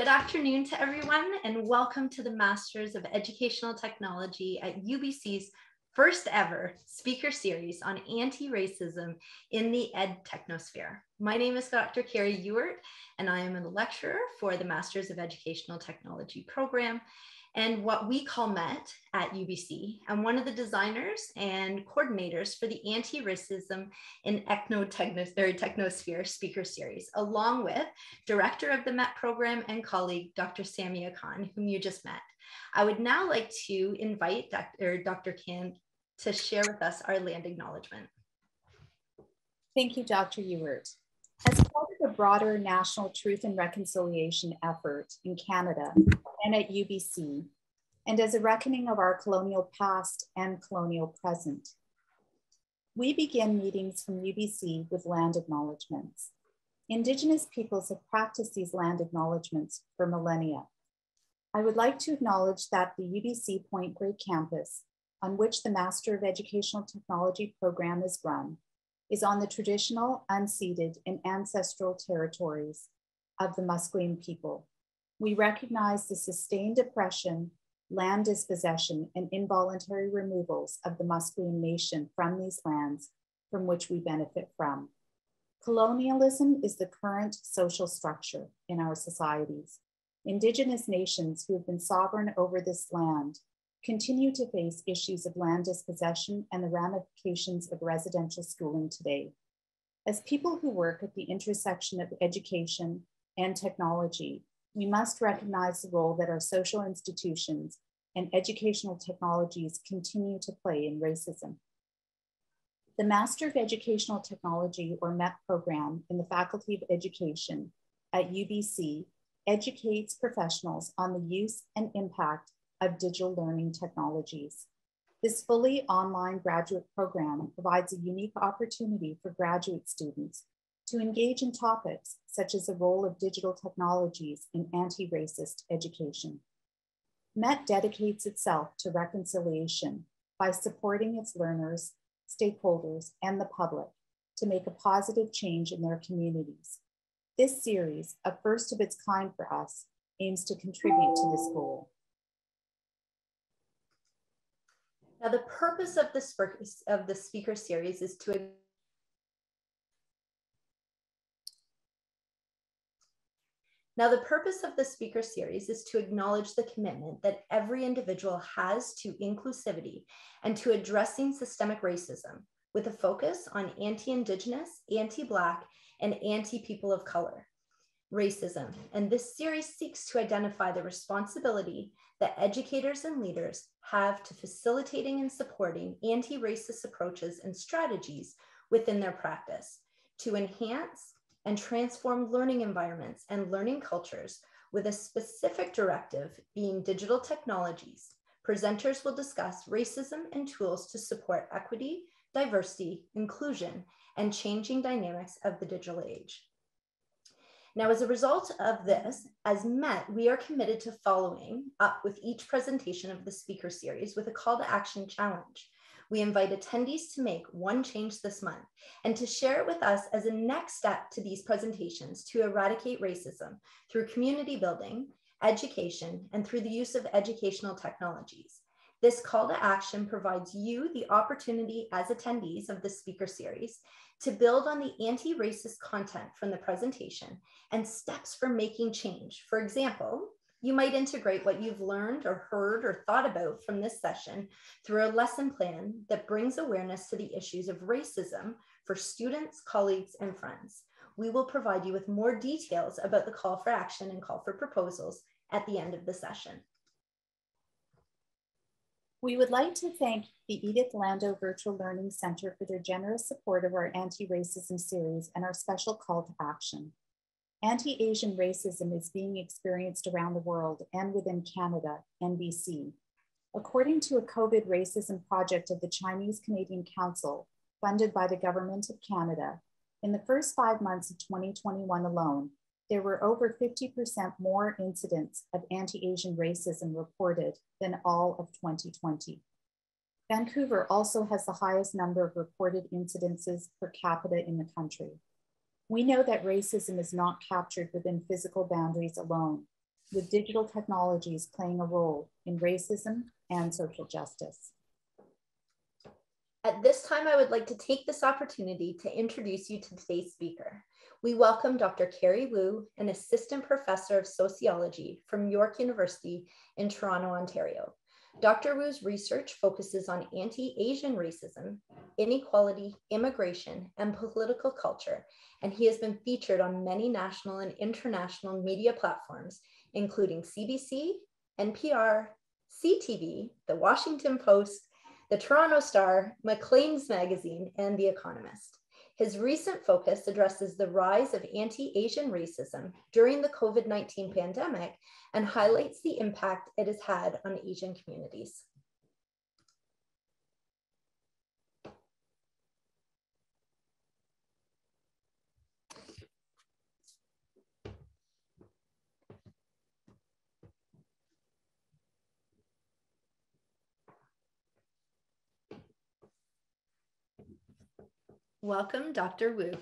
Good afternoon to everyone, and welcome to the Masters of Educational Technology at UBC's first ever speaker series on anti-racism in the ed technosphere. My name is Dr. Carrie Ewert, and I am a lecturer for the Masters of Educational Technology program and what we call MET at UBC. I'm one of the designers and coordinators for the Anti-Racism in Technosphere Speaker Series, along with director of the MET program and colleague, Dr. Samia Khan, whom you just met. I would now like to invite Dr. Dr. Khan to share with us our land acknowledgement. Thank you, Dr. Ewert. As part of the broader national truth and reconciliation effort in Canada and at UBC, and as a reckoning of our colonial past and colonial present, we begin meetings from UBC with land acknowledgements. Indigenous peoples have practiced these land acknowledgements for millennia. I would like to acknowledge that the UBC Point Grey campus, on which the Master of Educational Technology program is run, is on the traditional, unceded, and ancestral territories of the Musqueam people. We recognize the sustained oppression, land dispossession, and involuntary removals of the Musqueam Nation from these lands from which we benefit from. Colonialism is the current social structure in our societies. Indigenous nations who have been sovereign over this land continue to face issues of land dispossession and the ramifications of residential schooling today. As people who work at the intersection of education and technology, we must recognize the role that our social institutions and educational technologies continue to play in racism. The Master of Educational Technology, or MET program in the Faculty of Education at UBC educates professionals on the use and impact of digital learning technologies. This fully online graduate program provides a unique opportunity for graduate students to engage in topics such as the role of digital technologies in anti-racist education. MET dedicates itself to reconciliation by supporting its learners, stakeholders, and the public to make a positive change in their communities. This series, a first of its kind for us, aims to contribute to this goal. Now, the purpose of the, of the speaker series is to Now, the purpose of the speaker series is to acknowledge the commitment that every individual has to inclusivity and to addressing systemic racism with a focus on anti-Indigenous, anti-Black, and anti-people of color racism. And this series seeks to identify the responsibility that educators and leaders have to facilitating and supporting anti-racist approaches and strategies within their practice to enhance and transform learning environments and learning cultures with a specific directive being digital technologies. Presenters will discuss racism and tools to support equity, diversity, inclusion, and changing dynamics of the digital age. Now, as a result of this, as MET, we are committed to following up with each presentation of the speaker series with a call to action challenge. We invite attendees to make one change this month and to share it with us as a next step to these presentations to eradicate racism through community building, education, and through the use of educational technologies. This call to action provides you the opportunity as attendees of the speaker series to build on the anti-racist content from the presentation and steps for making change. For example, you might integrate what you've learned or heard or thought about from this session through a lesson plan that brings awareness to the issues of racism for students, colleagues, and friends. We will provide you with more details about the call for action and call for proposals at the end of the session. We would like to thank the Edith Lando Virtual Learning Center for their generous support of our anti-racism series and our special call to action. Anti-Asian racism is being experienced around the world and within Canada NBC. According to a COVID racism project of the Chinese Canadian Council, funded by the Government of Canada, in the first five months of 2021 alone, there were over 50% more incidents of anti-Asian racism reported than all of 2020. Vancouver also has the highest number of reported incidences per capita in the country. We know that racism is not captured within physical boundaries alone, with digital technologies playing a role in racism and social justice. At this time, I would like to take this opportunity to introduce you to today's speaker. We welcome Dr. Cary Wu, an assistant professor of sociology from York University in Toronto, Ontario. Dr. Wu's research focuses on anti-Asian racism, inequality, immigration, and political culture, and he has been featured on many national and international media platforms, including CBC, NPR, CTV, The Washington Post, The Toronto Star, Maclean's Magazine, and The Economist. His recent focus addresses the rise of anti Asian racism during the COVID 19 pandemic and highlights the impact it has had on Asian communities. Welcome, Dr. Wu.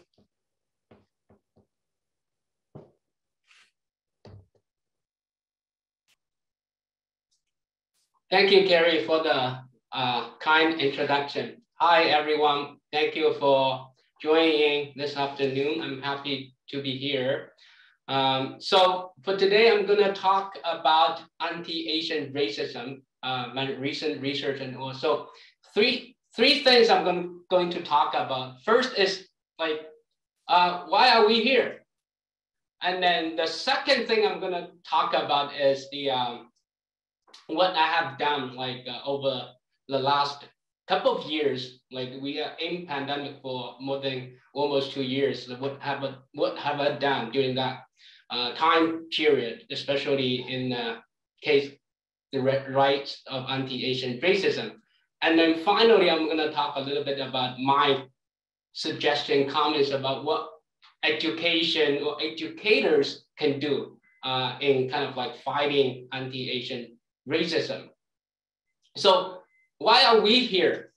Thank you, Carrie, for the uh, kind introduction. Hi, everyone. Thank you for joining this afternoon. I'm happy to be here. Um, so for today, I'm going to talk about anti-Asian racism, uh, my recent research, and also three three things I'm going, going to talk about. First is like, uh, why are we here? And then the second thing I'm going to talk about is the um, what I have done like uh, over the last couple of years. Like we are in pandemic for more than almost two years. What have I, what have I done during that uh, time period, especially in the case the rights of anti-Asian racism. And then finally, I'm going to talk a little bit about my suggestion, comments about what education or educators can do uh, in kind of like fighting anti-Asian racism. So why are we here?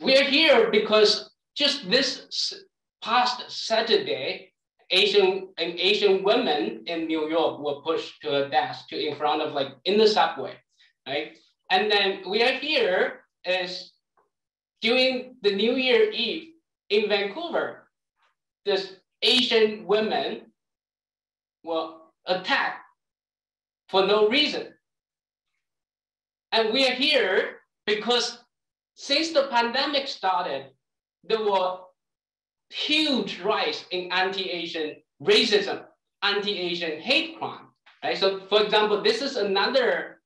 We're here because just this past Saturday, Asian and Asian women in New York were pushed to a desk to in front of like in the subway, right? And then we are here is during the New Year Eve in Vancouver, this Asian women were attacked for no reason. And we are here because since the pandemic started, there were huge rise in anti-Asian racism, anti-Asian hate crime. Right? So for example, this is another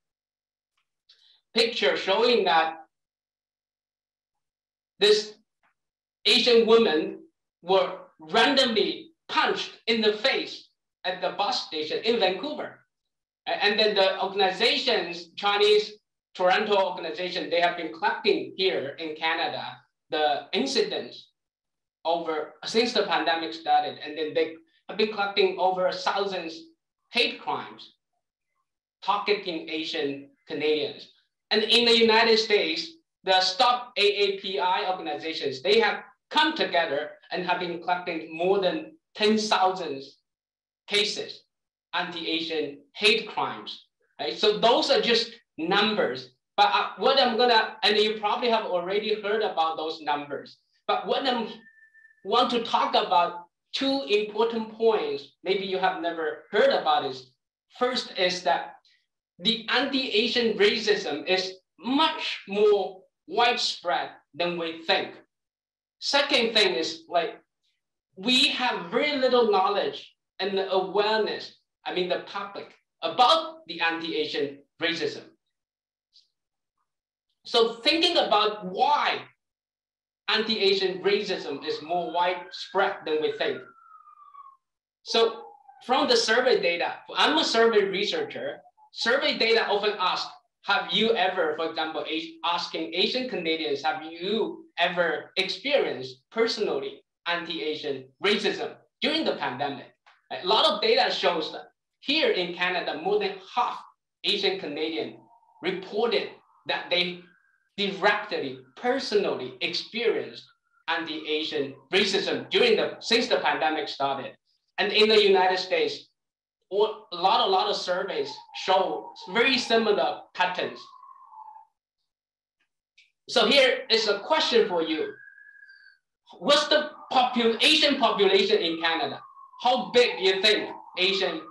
picture showing that this Asian woman were randomly punched in the face at the bus station in Vancouver. And then the organizations, Chinese Toronto organization, they have been collecting here in Canada the incidents over since the pandemic started, and then they have been collecting over thousands hate crimes targeting Asian Canadians. And in the United States, the Stop AAPI organizations, they have come together and have been collecting more than 10,000 cases, anti-Asian hate crimes. Right? So those are just numbers. But uh, what I'm gonna, and you probably have already heard about those numbers, but what I want to talk about two important points, maybe you have never heard about is, first is that the anti-Asian racism is much more widespread than we think. Second thing is like, we have very little knowledge and awareness, I mean the public, about the anti-Asian racism. So thinking about why anti-Asian racism is more widespread than we think. So from the survey data, I'm a survey researcher, survey data often ask, have you ever, for example, asking Asian Canadians, have you ever experienced personally anti-Asian racism during the pandemic? A lot of data shows that here in Canada, more than half Asian Canadian reported that they directly, personally experienced anti-Asian racism during the since the pandemic started. And in the United States, a lot, a lot of surveys show very similar patterns. So here is a question for you. What's the population population in Canada? How big do you think Asian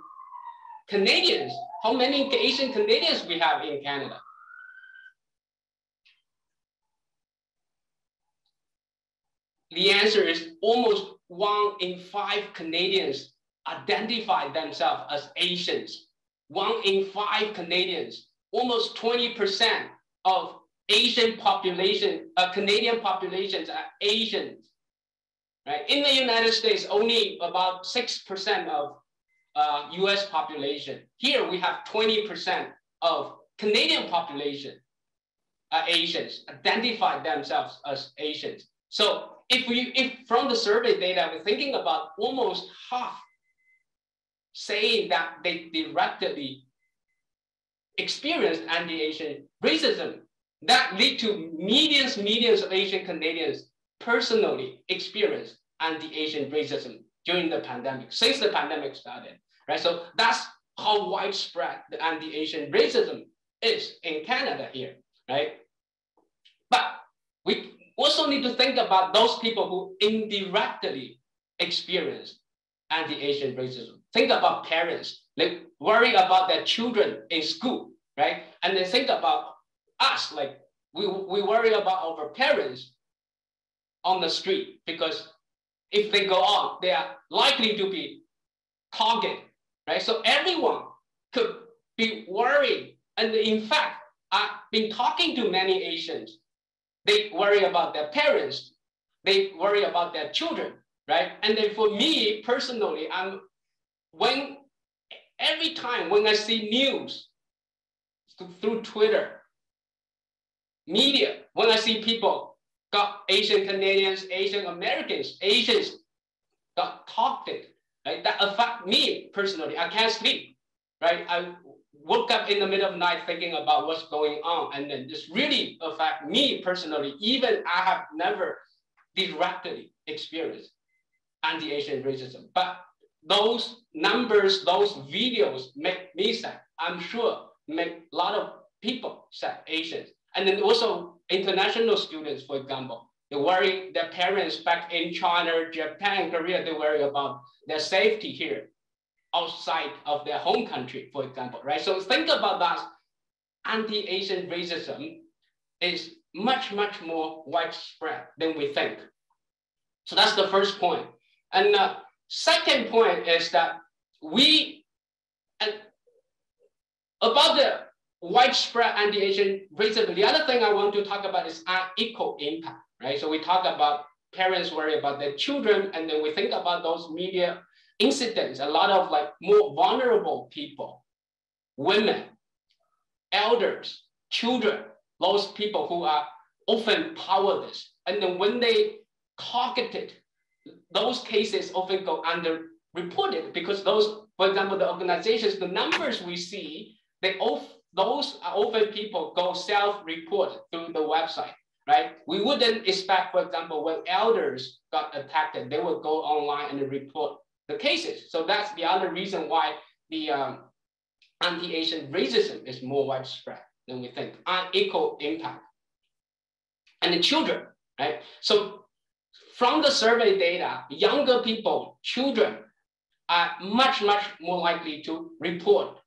Canadians, how many Asian Canadians we have in Canada? The answer is almost one in five Canadians identify themselves as Asians. One in five Canadians, almost 20% of Asian population, uh, Canadian populations are Asians. Right? In the United States, only about 6% of uh, US population. Here we have 20% of Canadian population are Asians, identify themselves as Asians. So if we, if from the survey data, we're thinking about almost half saying that they directly experienced anti-Asian racism that lead to millions, millions of Asian Canadians personally experienced anti-Asian racism during the pandemic, since the pandemic started, right? So that's how widespread the anti-Asian racism is in Canada here, right? But we also need to think about those people who indirectly experience anti-Asian racism. Think about parents, like worry about their children in school, right? And then think about us, like we, we worry about our parents on the street because if they go on, they are likely to be targeted, right? So everyone could be worried. And in fact, I've been talking to many Asians. They worry about their parents. They worry about their children, right? And then for me personally, I'm when every time when I see news through Twitter, media, when I see people got Asian Canadians, Asian Americans, Asians got toxic, right? That affect me personally. I can't sleep, right? I woke up in the middle of the night thinking about what's going on, and then this really affect me personally. Even I have never directly experienced anti-Asian racism, but those numbers, those videos make me sad. I'm sure make a lot of people sad, Asians. And then also international students, for example, they worry their parents back in China, Japan, Korea, they worry about their safety here outside of their home country, for example, right? So think about that. Anti-Asian racism is much, much more widespread than we think. So that's the first point. And uh, second point is that we, about the widespread anti-Asian racism. The other thing I want to talk about is unequal impact, right? So we talk about parents worry about their children, and then we think about those media incidents, a lot of like more vulnerable people, women, elders, children, those people who are often powerless. And then when they targeted, those cases often go underreported because those, for example, the organizations, the numbers we see, they often those are often people go self-report through the website, right? We wouldn't expect, for example, when elders got attacked, they would go online and report the cases. So that's the other reason why the um, anti-Asian racism is more widespread than we think, unequal impact. And the children, right? So from the survey data, younger people, children, are much, much more likely to report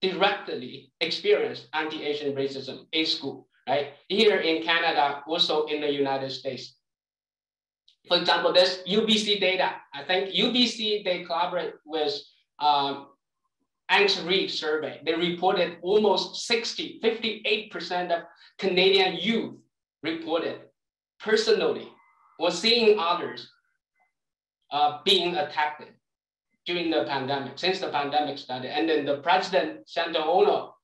directly experience anti-Asian racism in school, right? Here in Canada, also in the United States. For example, this UBC data. I think UBC, they collaborate with um, Angus Reid survey. They reported almost 60, 58% of Canadian youth reported personally or seeing others uh, being attacked during the pandemic, since the pandemic started. And then the president, Santa Ono,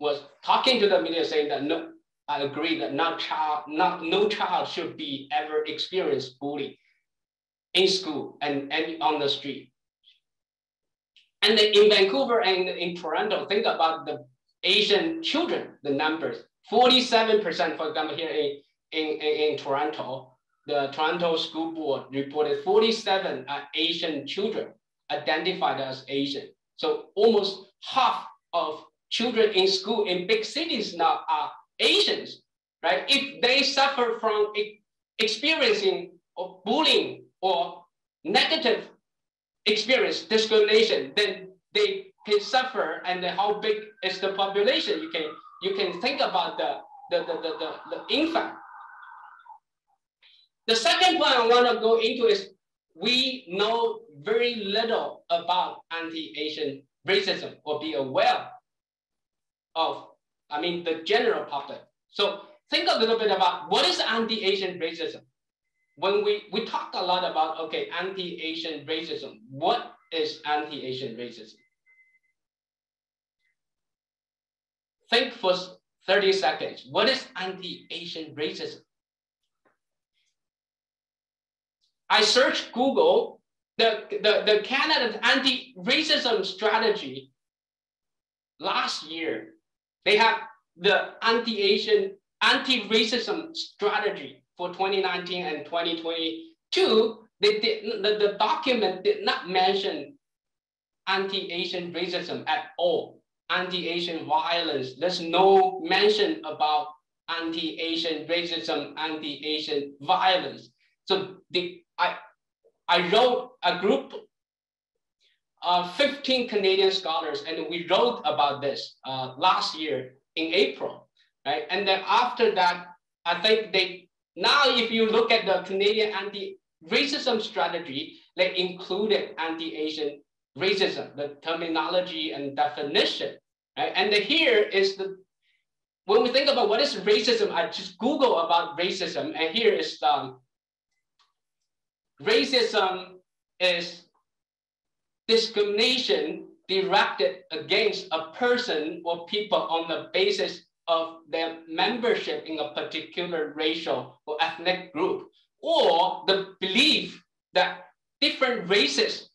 was talking to the media saying that no, I agree that not child, not no child should be ever experience bullying in school and, and on the street. And then in Vancouver and in Toronto, think about the Asian children, the numbers. 47%, for example, here in, in, in Toronto, the Toronto School Board reported 47 uh, Asian children identified as Asian. So almost half of children in school in big cities now are Asians, right? If they suffer from experiencing or bullying or negative experience discrimination, then they can suffer and how big is the population? You can you can think about the the, the, the, the, impact. The second point I want to go into is we know very little about anti-Asian racism or be aware of, I mean, the general public. So think a little bit about what is anti-Asian racism? When we, we talk a lot about, okay, anti-Asian racism, what is anti-Asian racism? Think for 30 seconds. What is anti-Asian racism? I searched Google, the, the, the Canada's anti-racism strategy last year. They have the anti-Asian, anti-racism strategy for 2019 and 2022. They did, the, the document did not mention anti-Asian racism at all, anti-Asian violence. There's no mention about anti-Asian racism, anti-Asian violence. So the I, I wrote a group of 15 Canadian scholars, and we wrote about this uh, last year in April, right? And then after that, I think they, now if you look at the Canadian anti-racism strategy, they included anti-Asian racism, the terminology and definition, right? And the, here is the, when we think about what is racism, I just Google about racism, and here is um, racism is discrimination directed against a person or people on the basis of their membership in a particular racial or ethnic group, or the belief that different races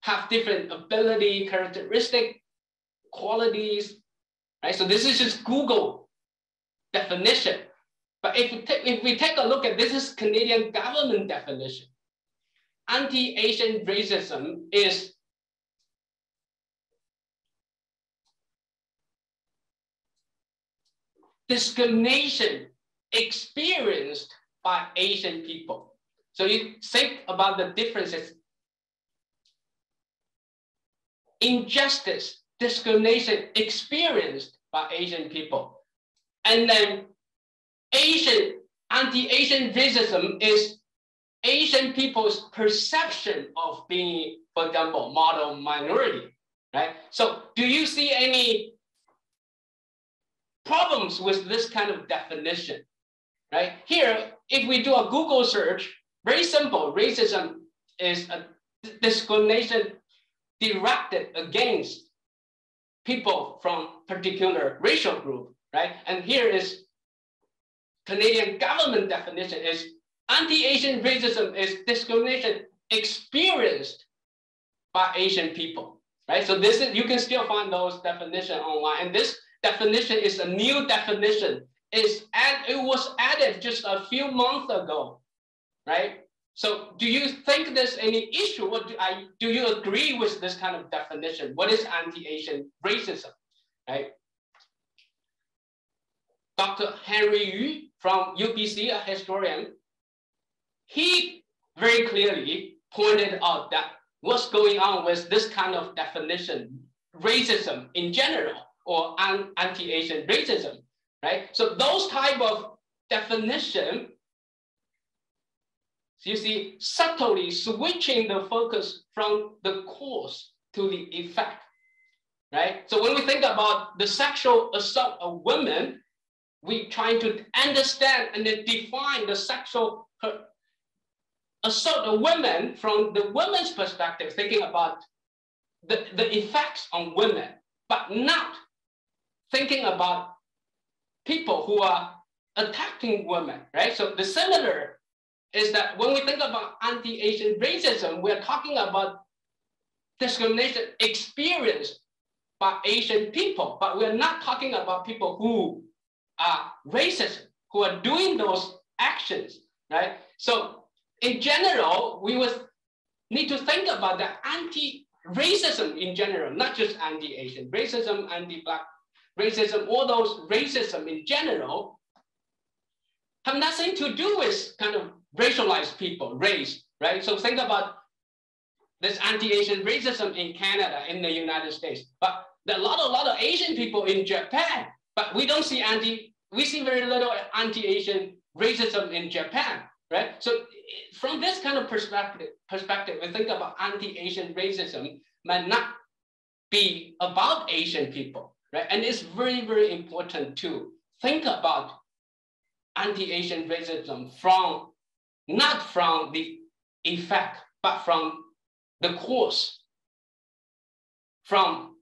have different ability, characteristic, qualities, right? So this is just Google definition. But if we, take, if we take a look at this is Canadian government definition anti-Asian racism is discrimination experienced by Asian people. So you think about the differences. Injustice, discrimination experienced by Asian people. And then Asian, anti-Asian racism is Asian people's perception of being, for example, model minority, right? So do you see any problems with this kind of definition, right? Here, if we do a Google search, very simple, racism is a discrimination directed against people from particular racial group, right? And here is Canadian government definition is Anti-Asian racism is discrimination experienced by Asian people, right? So this is, you can still find those definition online. And this definition is a new definition. It's add, it was added just a few months ago, right? So do you think there's any issue? What do, I, do you agree with this kind of definition? What is anti-Asian racism, right? Dr. Henry Yu from UBC, a historian, he very clearly pointed out that what's going on with this kind of definition, racism in general, or anti-Asian racism, right? So those type of definition, you see, subtly switching the focus from the cause to the effect, right? So when we think about the sexual assault of women, we trying to understand and then define the sexual assault the women from the women's perspective, thinking about the, the effects on women, but not thinking about people who are attacking women, right? So the similar is that when we think about anti-Asian racism, we're talking about discrimination experienced by Asian people, but we're not talking about people who are racist, who are doing those actions, right? So in general, we would need to think about the anti, racism in general, not just anti-Asian, racism, anti-Black, racism, all those racism in general have nothing to do with kind of racialized people, race, right? So think about this anti-Asian racism in Canada, in the United States. But there are a lot, a lot of Asian people in Japan, but we don't see anti, we see very little anti-Asian racism in Japan, right? So from this kind of perspective, perspective, we think about anti-Asian racism might not be about Asian people, right? And it's very, very important to think about anti-Asian racism from, not from the effect, but from the cause. From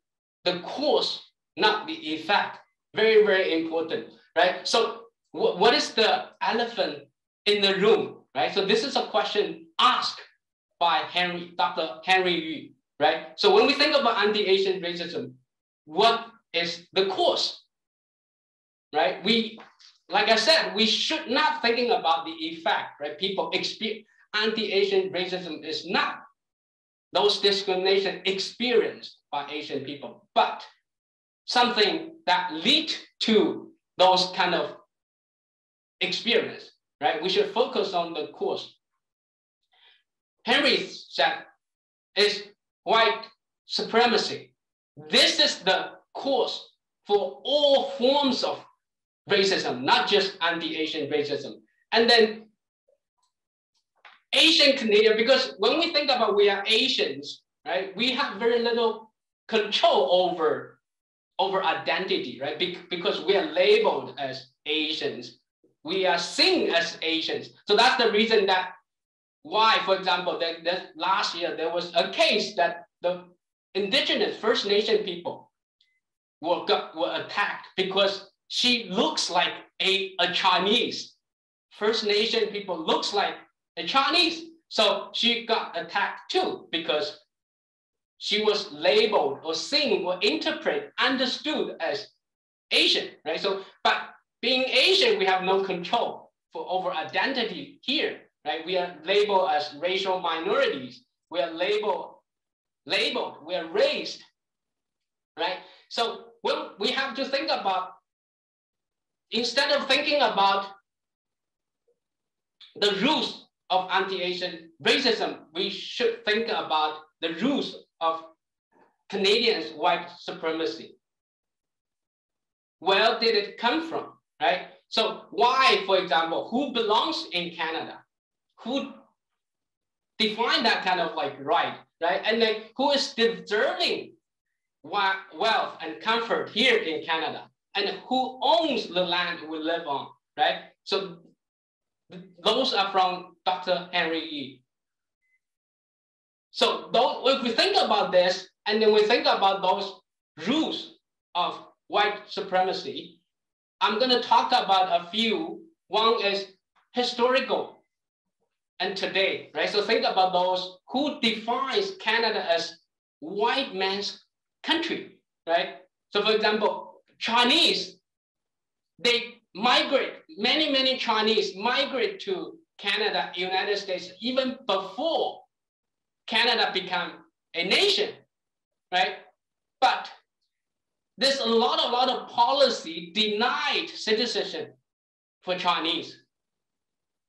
the cause, not the effect. Very, very important, right? So what is the elephant in the room, right? So this is a question asked by Henry, Dr. Henry Yu, right? So when we think about anti-Asian racism, what is the cause, right? We, like I said, we should not thinking about the effect, right? People experience anti-Asian racism is not those discrimination experienced by Asian people, but something that lead to those kind of experience, right? We should focus on the cause. Henry said, is white supremacy. This is the cause for all forms of racism, not just anti-Asian racism. And then Asian Canadian, because when we think about we are Asians, right, we have very little control over, over identity, right? Be because we are labeled as Asians we are seen as Asians. So that's the reason that why, for example, that, that last year there was a case that the indigenous First Nation people were, got, were attacked because she looks like a, a Chinese. First Nation people looks like a Chinese. So she got attacked too because she was labeled or seen or interpreted, understood as Asian, right? So, but being Asian, we have no control for over identity here, right? We are labeled as racial minorities. We are labeled, labeled, we are raised, right? So when we have to think about, instead of thinking about the roots of anti-Asian racism, we should think about the roots of Canadians' white supremacy. Where did it come from? Right? So why, for example, who belongs in Canada? Who define that kind of like right, right? And then who is deserving wealth and comfort here in Canada? And who owns the land we live on, right? So those are from Dr. Henry Yu. So those, if we think about this, and then we think about those rules of white supremacy, I'm going to talk about a few. One is historical and today, right? So think about those who defines Canada as white man's country, right? So for example, Chinese, they migrate, many, many Chinese migrate to Canada, United States, even before Canada became a nation, right? But there's a lot, a lot of policy denied citizenship for Chinese.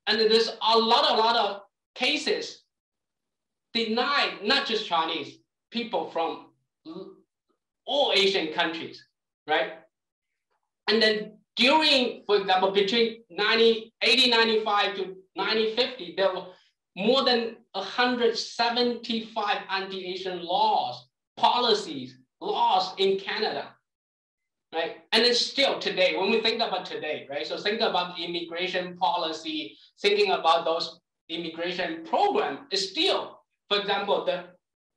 And there's a lot, a lot of cases denied not just Chinese, people from all Asian countries, right? And then during, for example, between 90, 1895 to 1950, there were more than 175 anti-Asian laws, policies, laws in Canada right? And it's still today, when we think about today, right? So think about immigration policy, thinking about those immigration program is still, for example, the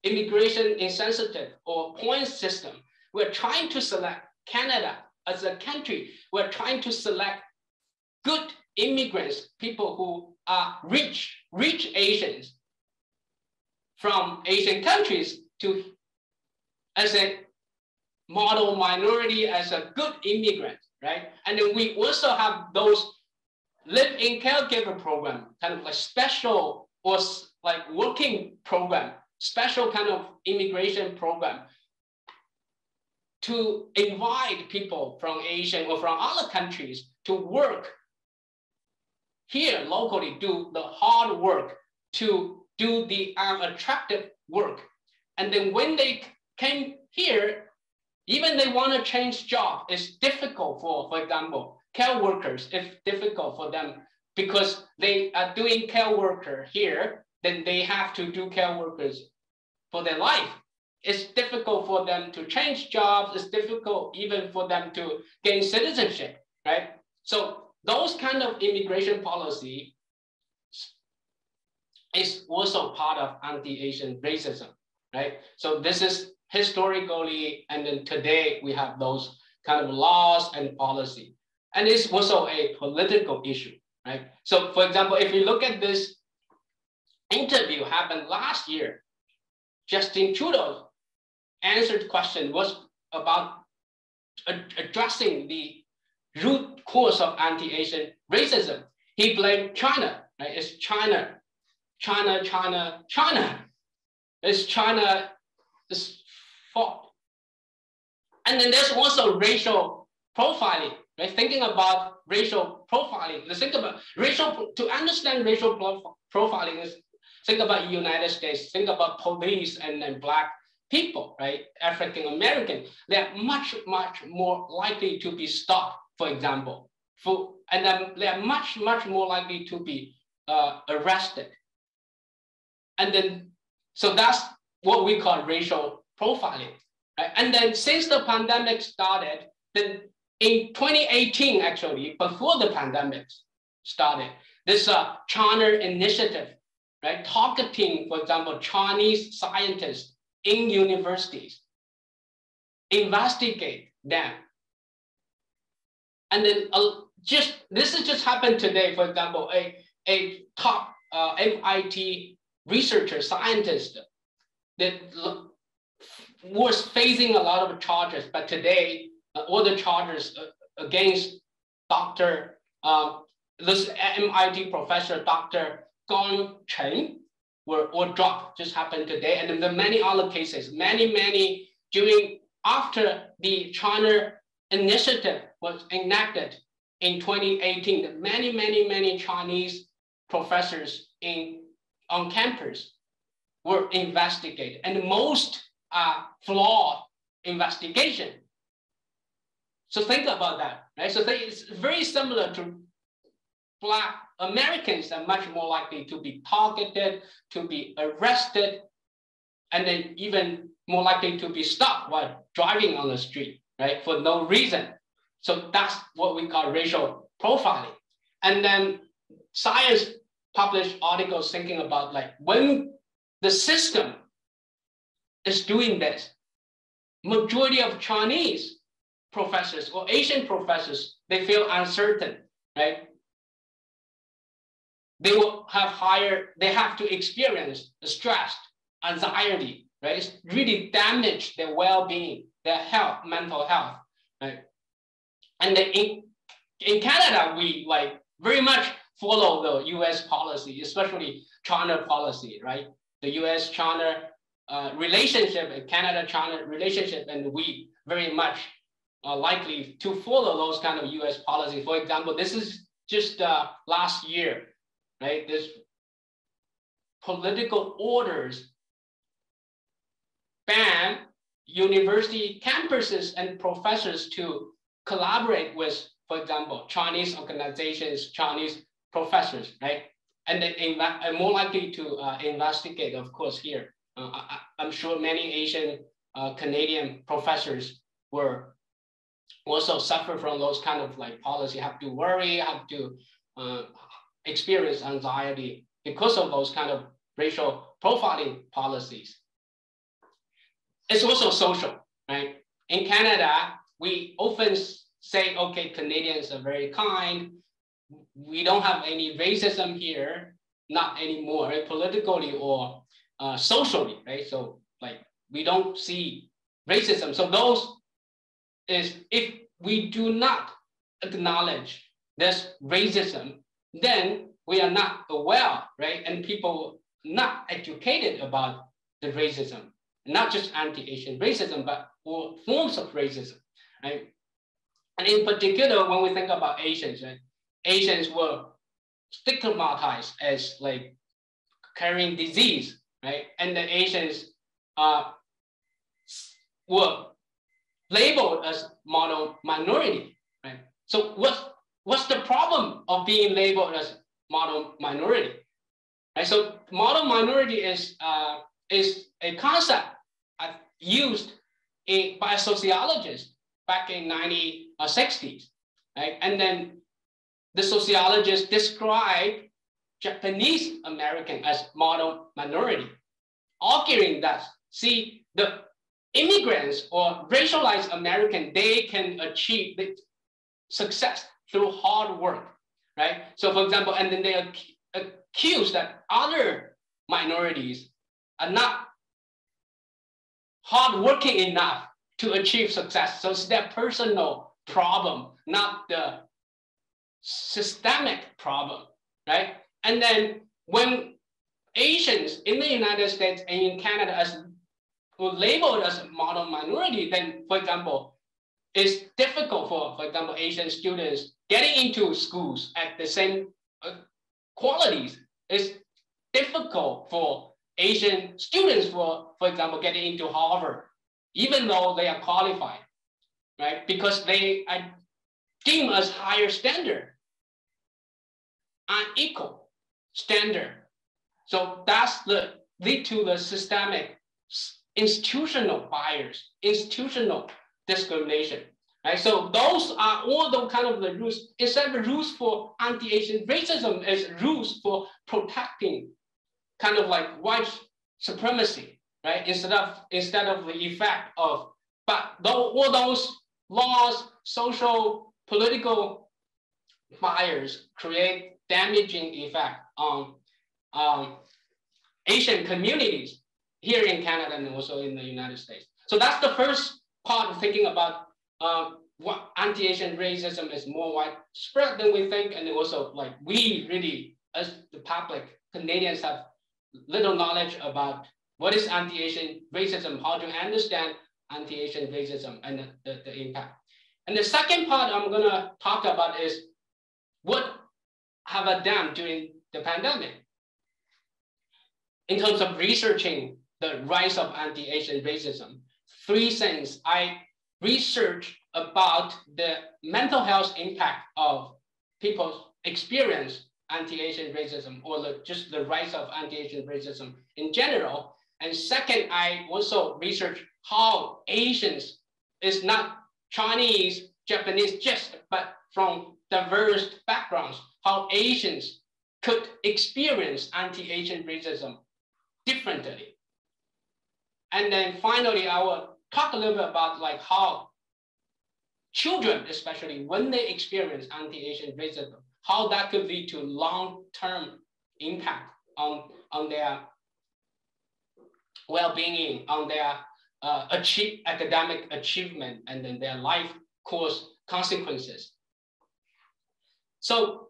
immigration insensitive or point system. We're trying to select Canada as a country. We're trying to select good immigrants, people who are rich, rich Asians from Asian countries to as a model minority as a good immigrant, right? And then we also have those live-in caregiver program, kind of like special or like working program. special kind of immigration program to invite people from Asia or from other countries to work here locally, do the hard work to do the unattractive work. And then when they came here, even they want to change job, it's difficult for, for example, care workers, it's difficult for them because they are doing care worker here, then they have to do care workers for their life. It's difficult for them to change jobs. It's difficult even for them to gain citizenship, right? So those kind of immigration policy is also part of anti-Asian racism, right? So this is historically, and then today we have those kind of laws and policy. And it's also a political issue, right? So for example, if you look at this interview happened last year, Justin Trudeau answered question was about addressing the root cause of anti-Asian racism. He blamed China, right? It's China, China, China, China. It's China's fault. And then there's also racial profiling, right? Thinking about racial profiling. Let's think about racial, to understand racial profiling is think about United States, think about police and, and black people, right? African American, they're much, much more likely to be stopped, for example. For, and then they're much, much more likely to be uh, arrested. And then, so that's what we call racial profiling. Right? And then since the pandemic started, then in 2018, actually, before the pandemic started, this uh, China initiative, right? Targeting, for example, Chinese scientists in universities, investigate them. And then uh, just, this has just happened today, for example, a, a top uh, MIT researcher, scientist that was facing a lot of charges, but today uh, all the charges uh, against Dr. Um, this MIT professor, Dr. Gang Chen, were, were dropped, just happened today. And then many other cases, many, many during, after the China initiative was enacted in 2018, many, many, many Chinese professors in, on campus were investigated and most are flawed investigation. So think about that, right? So it's very similar to Black Americans are much more likely to be targeted, to be arrested, and then even more likely to be stopped while driving on the street, right? For no reason. So that's what we call racial profiling. And then science published articles thinking about like when the system is doing this, majority of Chinese professors or Asian professors, they feel uncertain, right? they will have higher, they have to experience stress, anxiety, right? It's really damage their well-being, their health, mental health, right? And in, in Canada, we like very much follow the US policy, especially China policy, right? The US China uh, relationship, in Canada China relationship, and we very much are likely to follow those kind of US policy. For example, this is just uh, last year, right? This political orders ban university campuses and professors to collaborate with, for example, Chinese organizations, Chinese professors, right? And they are more likely to uh, investigate, of course, here. Uh, I, am sure many Asian uh, Canadian professors were also suffer from those kind of like policy, have to worry, have to uh, experience anxiety because of those kind of racial profiling policies. It's also social, right? In Canada, we often say, okay, Canadians are very kind. We don't have any racism here, not anymore, politically or uh, socially, right? So like we don't see racism. So those is if we do not acknowledge this racism, then we are not aware, right? And people not educated about the racism, not just anti-Asian racism, but all forms of racism, right? And in particular, when we think about Asians, right, Asians were stigmatized as like carrying disease, right? And the Asians uh, were labeled as model minority, right? So what's, what's the problem of being labeled as model minority? Right? So model minority is, uh, is a concept used in, by sociologists back in 1960s, right? And then the sociologists describe Japanese American as model minority, arguing that, see, the immigrants or racialized American, they can achieve the success through hard work, right? So for example, and then they ac accuse that other minorities are not hardworking enough to achieve success. So it's their personal problem, not the systemic problem, right? And then when Asians in the United States and in Canada as labeled as a model minority, then for example, it's difficult for, for example, Asian students getting into schools at the same uh, qualities. It's difficult for Asian students, for, for example, getting into Harvard, even though they are qualified, right? Because they are deemed as higher standard, unequal standard. So that's the lead to the systemic institutional bias, institutional discrimination. Right? So those are all the kind of the rules. Instead of rules for anti-Asian racism is rules for protecting kind of like white supremacy, right? Instead of instead of the effect of, but all those laws, social, political bias create damaging effect on um, Asian communities here in Canada and also in the United States. So that's the first part of thinking about uh, what anti-Asian racism is more widespread than we think, and also like we really, as the public, Canadians have little knowledge about what is anti-Asian racism, how to understand anti-Asian racism and the, the, the, impact. And the second part I'm gonna talk about is what have I done during the pandemic in terms of researching the rise of anti-Asian racism. Three things I researched about the mental health impact of people's experience anti-Asian racism or the, just the rise of anti-Asian racism in general. And second, I also researched how Asians is not Chinese, Japanese, just, but from diverse backgrounds, how Asians could experience anti-Asian racism differently. And then finally, I will talk a little bit about like how children, especially when they experience anti-Asian racism, how that could lead to long-term impact on, on their well-being, on their uh, achieve, academic achievement, and then their life course consequences. So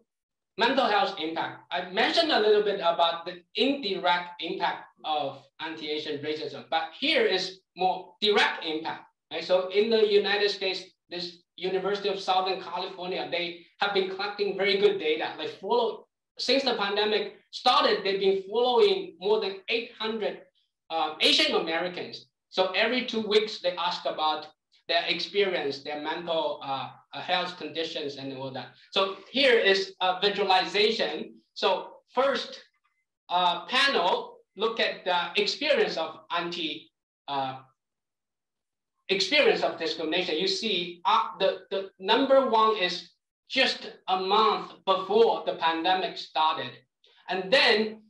mental health impact. I mentioned a little bit about the indirect impact of anti-Asian racism, but here is more direct impact. Right? So in the United States, this University of Southern California, they have been collecting very good data. They follow since the pandemic started, they've been following more than 800 uh, Asian Americans. So every two weeks, they ask about their experience, their mental uh, health conditions and all that. So here is a visualization. So first uh, panel, look at the experience of anti uh, experience of discrimination, you see uh, the, the number one is just a month before the pandemic started. And then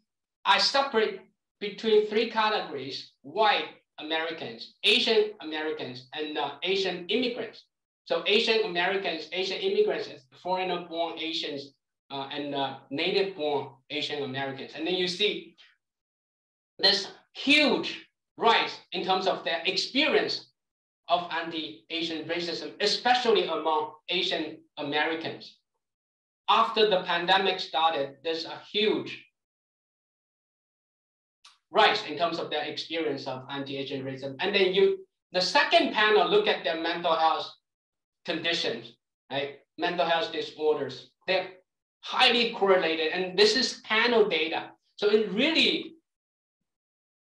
I separate between three categories, white Americans, Asian Americans, and uh, Asian immigrants. So Asian Americans, Asian immigrants, foreigner-born Asians, uh, and uh, native-born Asian Americans. And then you see this huge rise in terms of their experience of anti-Asian racism, especially among Asian Americans. After the pandemic started, there's a huge rise in terms of their experience of anti-Asian racism. And then you, the second panel look at their mental health conditions, right? Mental health disorders. They're highly correlated, and this is panel data. So it really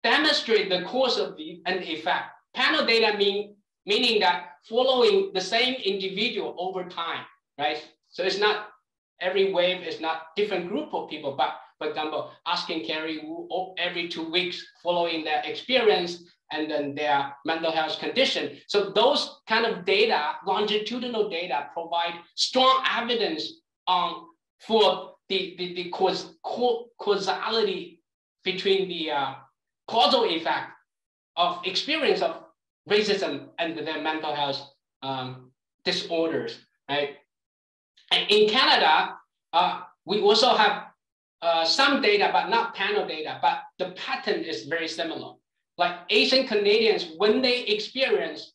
demonstrates the cause of the and effect. Panel data mean meaning that following the same individual over time, right? So it's not every wave is not different group of people, but for example, asking Cary Wu oh, every two weeks following their experience and then their mental health condition. So those kind of data, longitudinal data, provide strong evidence on for the, the, the cause, causality between the uh, causal effect of experience of racism and their mental health um, disorders, right? And in Canada, uh, we also have uh, some data, but not panel data, but the pattern is very similar. Like Asian Canadians, when they experience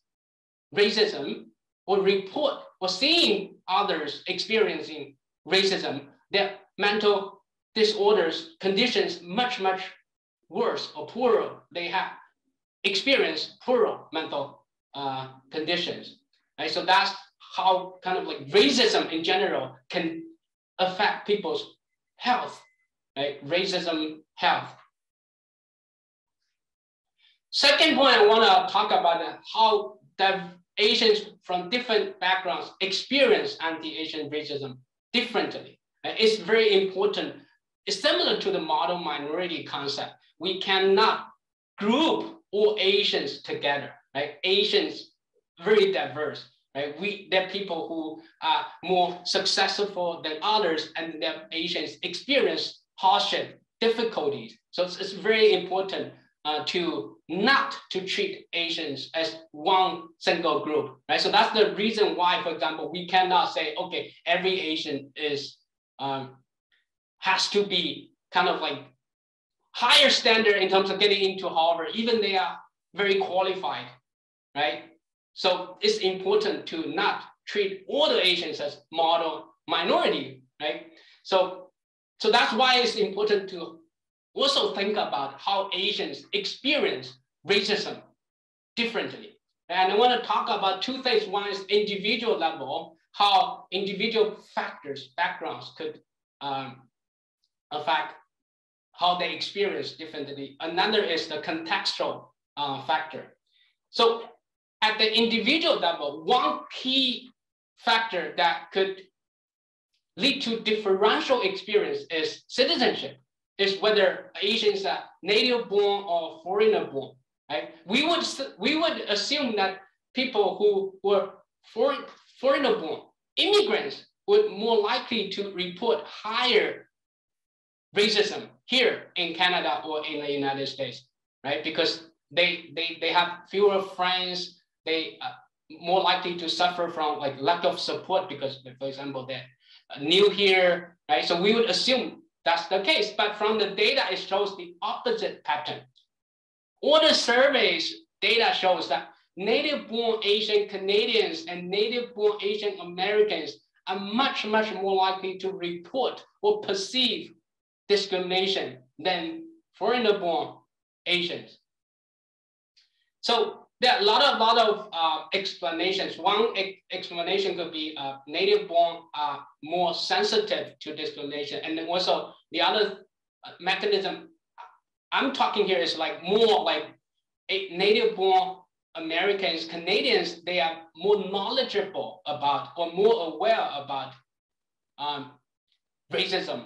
racism or report or seeing others experiencing racism, their mental disorders, conditions much, much worse or poorer. They have experienced poorer mental uh, conditions. Right? So that's how kind of like racism in general can affect people's health, right? Racism health. Second point I want to talk about uh, how the Asians from different backgrounds experience anti-Asian racism differently. Uh, it's very important. It's similar to the model minority concept. We cannot group all Asians together, right? Asians very diverse, right? We there are people who are more successful than others, and their Asians experience hardship, difficulties. So it's, it's very important uh, to not to treat Asians as one single group, right? So that's the reason why, for example, we cannot say, okay, every Asian is um, has to be kind of like higher standard in terms of getting into Harvard, even they are very qualified, right? So it's important to not treat all the Asians as model minority, right? So, so that's why it's important to also think about how Asians experience racism differently. And I want to talk about two things. One is individual level, how individual factors, backgrounds could um, affect how they experience differently. Another is the contextual uh, factor. So at the individual level, one key factor that could lead to differential experience is citizenship, is whether Asians are native born or foreigner born. Right? We would we would assume that people who were foreign foreigner born, immigrants, would more likely to report higher racism here in Canada or in the United States, right? Because they they they have fewer friends, they are more likely to suffer from like lack of support because, for example, they're new here, right? So we would assume that's the case, but from the data, it shows the opposite pattern. All the surveys data shows that native-born Asian Canadians and native-born Asian Americans are much, much more likely to report or perceive discrimination than foreigner-born Asians. So there are a lot of, lot of uh, explanations. One e explanation could be uh, native-born are more sensitive to discrimination. And then also the other uh, mechanism I'm talking here is like more like native-born Americans, Canadians, they are more knowledgeable about or more aware about um, racism.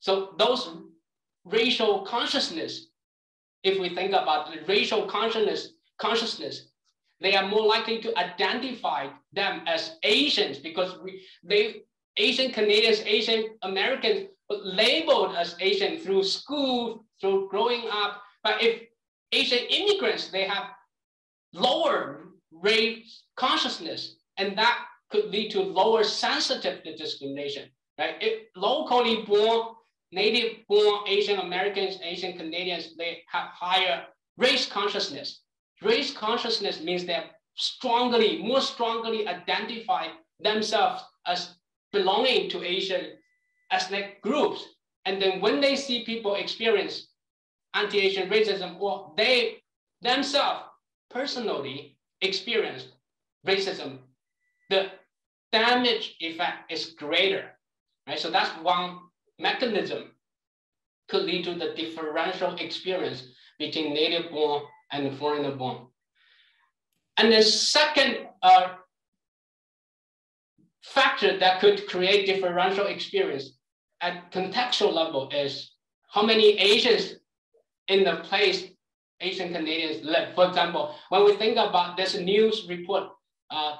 So those racial consciousness, if we think about the racial consciousness, consciousness, they are more likely to identify them as Asians because we, they, Asian Canadians, Asian Americans labeled as Asian through school, through growing up. But if Asian immigrants, they have lower race consciousness, and that could lead to lower sensitive to discrimination, right? If locally born, native born Asian Americans, Asian Canadians, they have higher race consciousness. Race consciousness means they strongly, more strongly identify themselves as belonging to Asian ethnic groups. And then when they see people experience anti-Asian racism or they themselves personally experience racism, the damage effect is greater, right? So that's one mechanism could lead to the differential experience between native born and foreigner born. And the second uh, factor that could create differential experience at contextual level is how many Asians in the place Asian Canadians live. For example, when we think about this news report uh,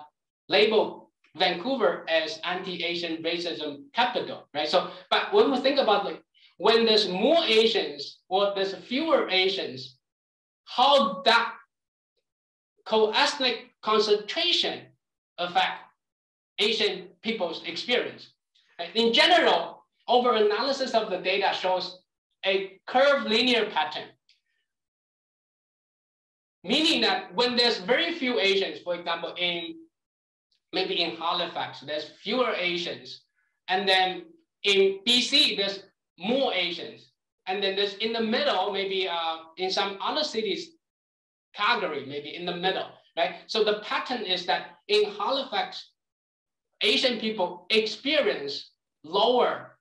labeled Vancouver as anti-Asian racism capital, right? So, but when we think about like when there's more Asians or there's fewer Asians, how that co-ethnic concentration affect Asian people's experience. In general, over analysis of the data shows a curved linear pattern. Meaning that when there's very few Asians, for example, in maybe in Halifax, there's fewer Asians. And then in BC, there's more Asians. And then there's in the middle, maybe uh, in some other cities, Calgary, maybe in the middle, right? So the pattern is that in Halifax, Asian people experience lower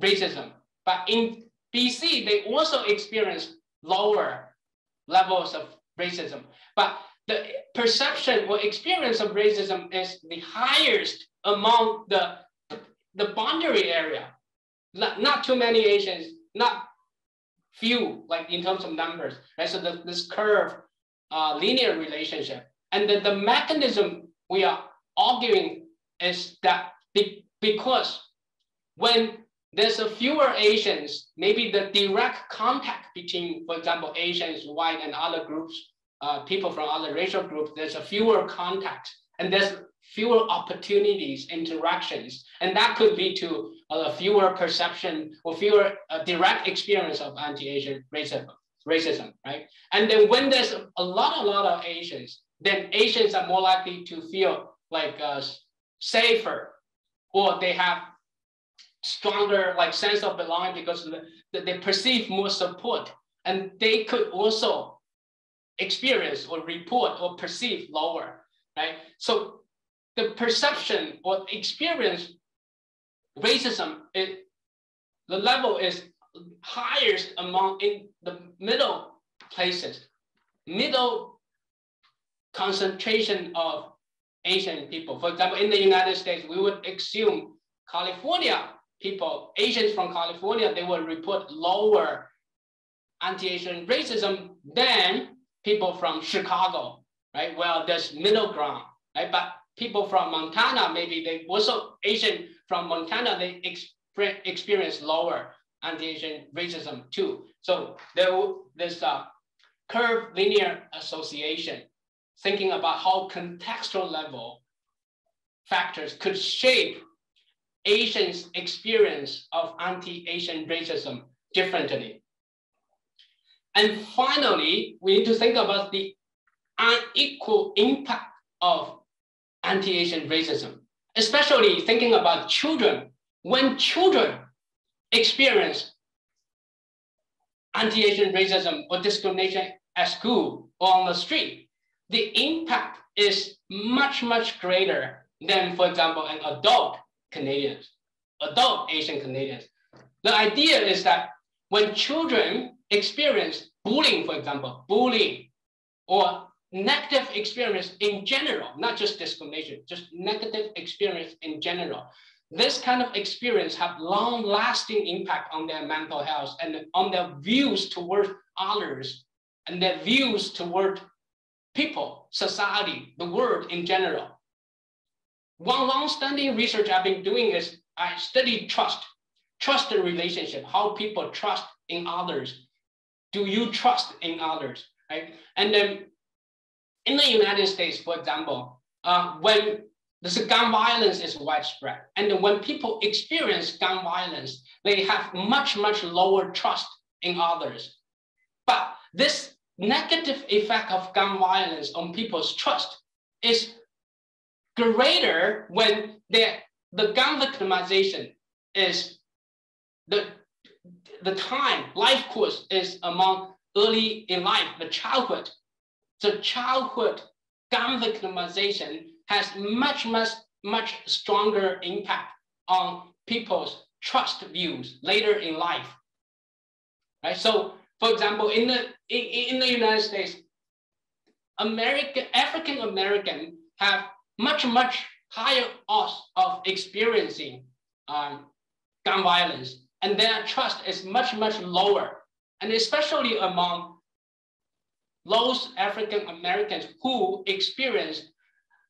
racism, but in BC, they also experience lower levels of racism. But the perception or experience of racism is the highest among the, the boundary area. Not, not too many Asians, not few, like in terms of numbers, right? So the, this curve, uh, linear relationship. And the, the mechanism we are arguing is that be, because when there's a fewer Asians, maybe the direct contact between, for example, Asians, white, and other groups, uh, people from other racial groups, there's a fewer contact and there's fewer opportunities, interactions, and that could lead to a fewer perception or fewer uh, direct experience of anti-Asian racism, racism, right? And then when there's a lot, a lot of Asians, then Asians are more likely to feel like uh, safer or they have stronger like sense of belonging because they perceive more support and they could also experience or report or perceive lower, right? So the perception or experience racism, it, the level is highest among in the middle places, middle concentration of Asian people. For example, in the United States, we would assume California people, Asians from California, they will report lower anti-Asian racism than people from Chicago, right? Well, there's middle ground, right? But people from Montana, maybe they also Asian from Montana, they experience lower anti-Asian racism too. So there, there's a curved linear association, thinking about how contextual level factors could shape Asians' experience of anti-Asian racism differently. And finally, we need to think about the unequal impact of anti-Asian racism, especially thinking about children. When children experience anti-Asian racism or discrimination at school or on the street, the impact is much, much greater than, for example, an adult Canadians, adult Asian Canadians. The idea is that when children experience bullying, for example, bullying or negative experience in general, not just discrimination, just negative experience in general. This kind of experience have long lasting impact on their mental health and on their views toward others and their views toward people, society, the world in general. One long-standing research I've been doing is I studied trust, trust the relationship, how people trust in others. Do you trust in others, right? And then in the United States, for example, uh, when this gun violence is widespread, and when people experience gun violence, they have much, much lower trust in others. But this negative effect of gun violence on people's trust is greater when the, the gun victimization is the the time, life course is among early in life, the childhood. So childhood gun victimization has much, much, much stronger impact on people's trust views later in life. Right? So, for example, in the in, in the United States, American African American have much much higher odds of experiencing um, gun violence, and their trust is much much lower, and especially among those African Americans who experienced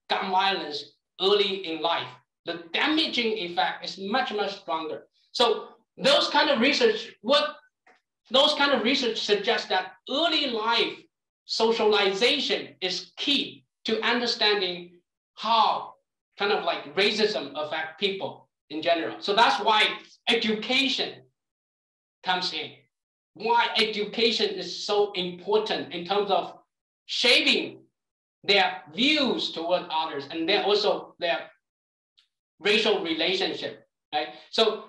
gun violence early in life. The damaging effect is much much stronger. So those kind of research, what those kind of research suggests that early life socialization is key to understanding how kind of like racism affect people in general. So that's why education comes in. Why education is so important in terms of shaping their views toward others and then also their racial relationship, right? So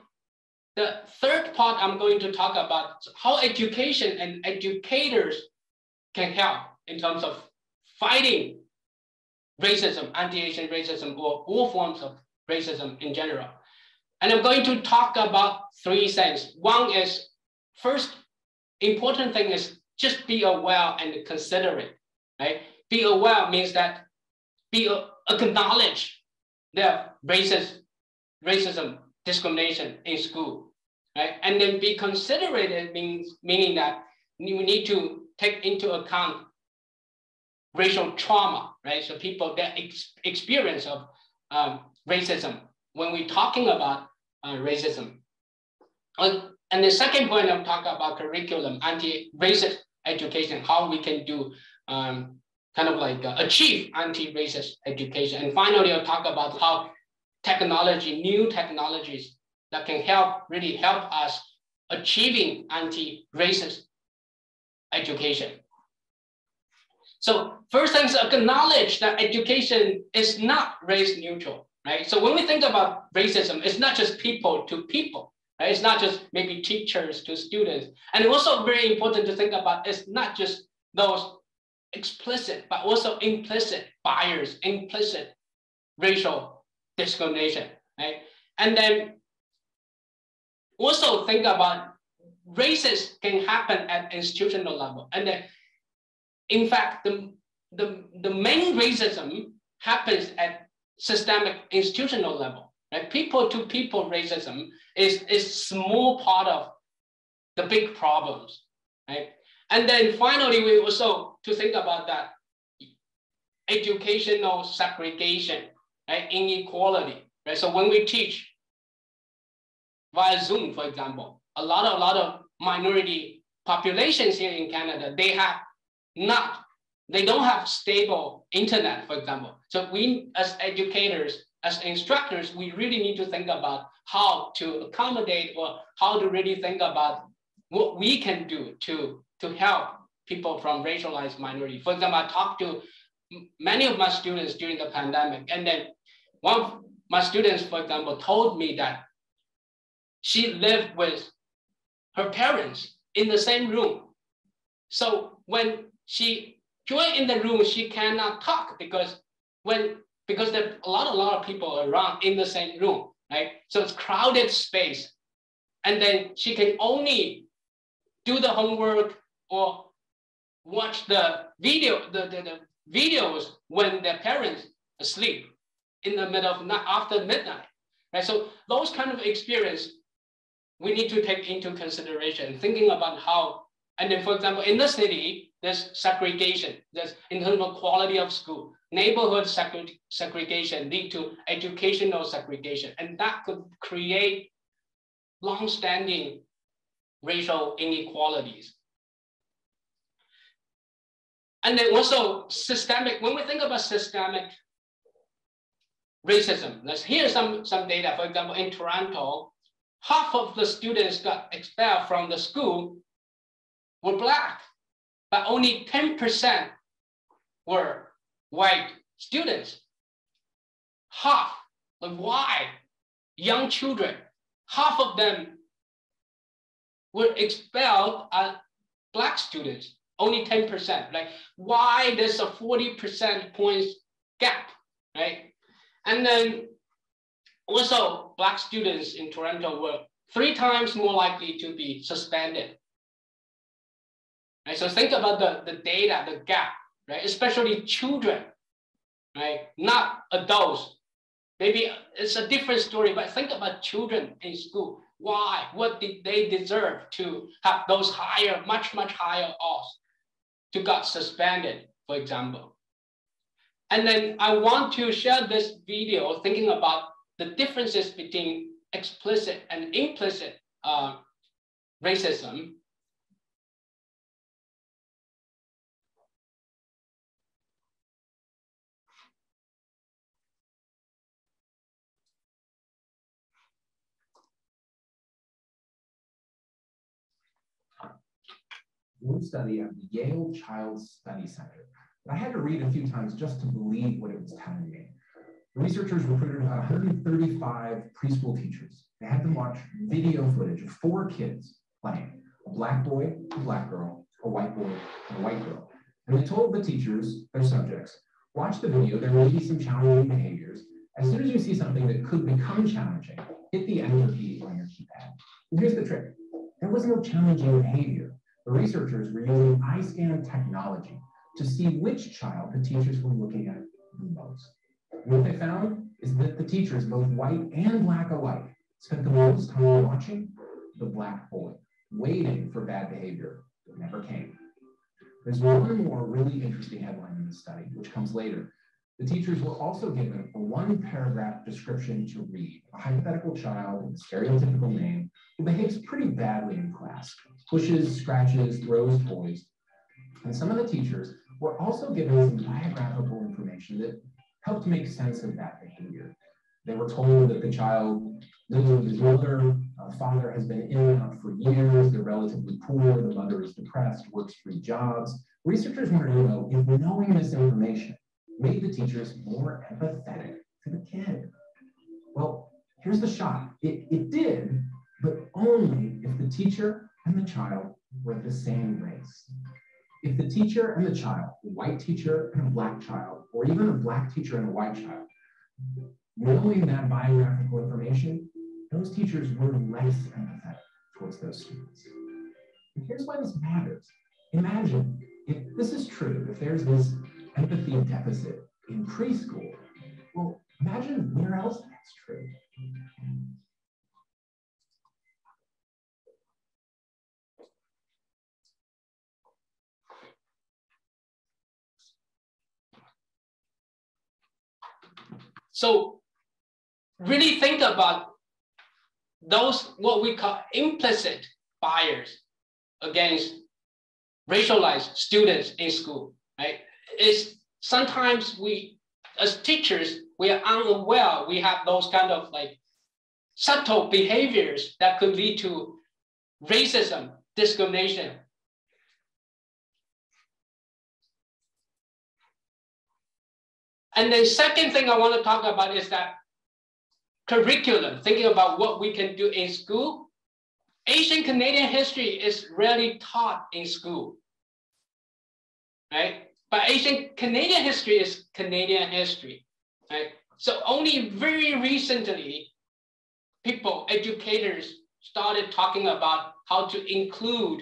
the third part I'm going to talk about how education and educators can help in terms of fighting racism, anti-Asian racism, or all forms of racism in general. And I'm going to talk about three things. One is first important thing is just be aware and considerate, right? Be aware means that be acknowledge the racist, racism, discrimination in school, right? And then be considerate means meaning that we need to take into account racial trauma, right? So people that ex experience of um, racism when we're talking about uh, racism. And the second point, I'm talking about curriculum, anti-racist education, how we can do um, kind of like uh, achieve anti-racist education. And finally, I'll talk about how technology, new technologies that can help, really help us achieving anti-racist education. So first things acknowledge that education is not race neutral, right? So when we think about racism, it's not just people to people, It's not just maybe teachers to students. And also very important to think about, it's not just those explicit, but also implicit bias, implicit racial discrimination, right? And then also think about races can happen at institutional level. And then, in fact, the, the, the main racism happens at systemic institutional level. Right? People to people racism is, is small part of the big problems. Right? And then finally, we also to think about that educational segregation, right? inequality. Right? So when we teach via Zoom, for example, a lot of a lot of minority populations here in Canada, they have not, they don't have stable internet, for example. So we as educators, as instructors, we really need to think about how to accommodate or how to really think about what we can do to, to help people from racialized minority. For example, I talked to many of my students during the pandemic, and then one of my students, for example, told me that she lived with her parents in the same room. So when she joined in the room, she cannot talk because when because there are a lot, a lot of people around in the same room, right? So it's crowded space. And then she can only do the homework or watch the video, the, the, the videos when their parents asleep in the middle of night after midnight. Right? So those kind of experience we need to take into consideration, thinking about how, and then for example, in the city, there's segregation, there's in terms of quality of school, neighborhood segregation lead to educational segregation, and that could create long-standing racial inequalities. And then also systemic, when we think about systemic racism, let's hear some, some data. For example, in Toronto, half of the students got expelled from the school were black, but only 10% were white students. Half, like why? Young children, half of them were expelled are black students, only 10%. Like why there's a 40% points gap, right? And then also black students in Toronto were three times more likely to be suspended. Right? So think about the, the data, the gap, right? Especially children, right? Not adults. Maybe it's a different story, but think about children in school. Why? What did they deserve to have those higher, much, much higher odds to got suspended, for example? And then I want to share this video thinking about the differences between explicit and implicit uh, racism. One study at the Yale Child Study Center. I had to read a few times just to believe what it was telling me. The researchers recruited about 135 preschool teachers. They had them watch video footage of four kids playing, a black boy, a black girl, a white boy, and a white girl. And they told the teachers, their subjects, watch the video, there may be some challenging behaviors. As soon as you see something that could become challenging, hit the enter key on your keypad. And here's the trick. There was no challenging behavior. The researchers were using eye scan technology to see which child the teachers were looking at the most. What they found is that the teachers, both white and black alike, spent the most time watching the black boy, waiting for bad behavior that never came. There's one more really interesting headline in the study, which comes later. The teachers were also given a one paragraph description to read, a hypothetical child with a stereotypical name who behaves pretty badly in class, pushes, scratches, throws toys. And some of the teachers were also given some biographical information that helped make sense of that behavior. They were told that the child lives with his mother, uh, father has been in and out for years, they're relatively poor, the mother is depressed, works three jobs. Researchers wanted to know if knowing this information made the teachers more empathetic to the kid. Well, here's the shot. It, it did, but only if the teacher and the child were the same race. If the teacher and the child, a white teacher and a black child, or even a black teacher and a white child, knowing that biographical information, those teachers were less empathetic towards those students. And here's why this matters. Imagine if this is true, if there's this empathy deficit in preschool, well, imagine where else that's true. So really think about those what we call implicit bias against racialized students in school, right? Is sometimes we, as teachers, we are unaware we have those kind of like subtle behaviors that could lead to racism, discrimination, And the second thing I want to talk about is that curriculum, thinking about what we can do in school. Asian Canadian history is rarely taught in school, right? But Asian Canadian history is Canadian history, right? So only very recently, people, educators started talking about how to include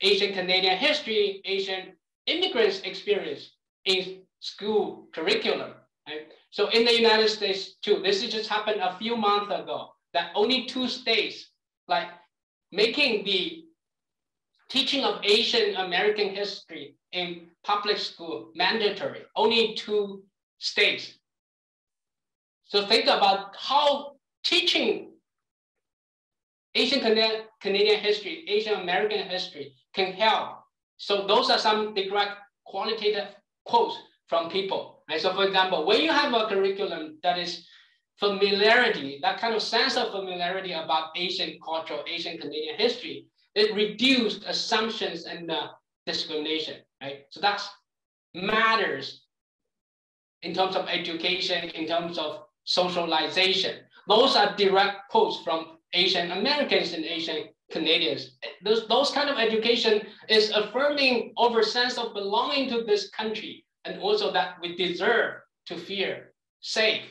Asian Canadian history, Asian immigrants experience in school curriculum. Right? So in the United States too, this just happened a few months ago, that only two states like making the teaching of Asian American history in public school mandatory, only two states. So think about how teaching Asian Canadian history, Asian American history can help. So those are some direct qualitative quotes from people. Right? So for example, when you have a curriculum that is familiarity, that kind of sense of familiarity about Asian culture, Asian Canadian history, it reduced assumptions and uh, discrimination, right? So that matters in terms of education, in terms of socialization. Those are direct quotes from Asian Americans and Asian Canadians. Those, those kind of education is affirming our sense of belonging to this country and also that we deserve to feel safe.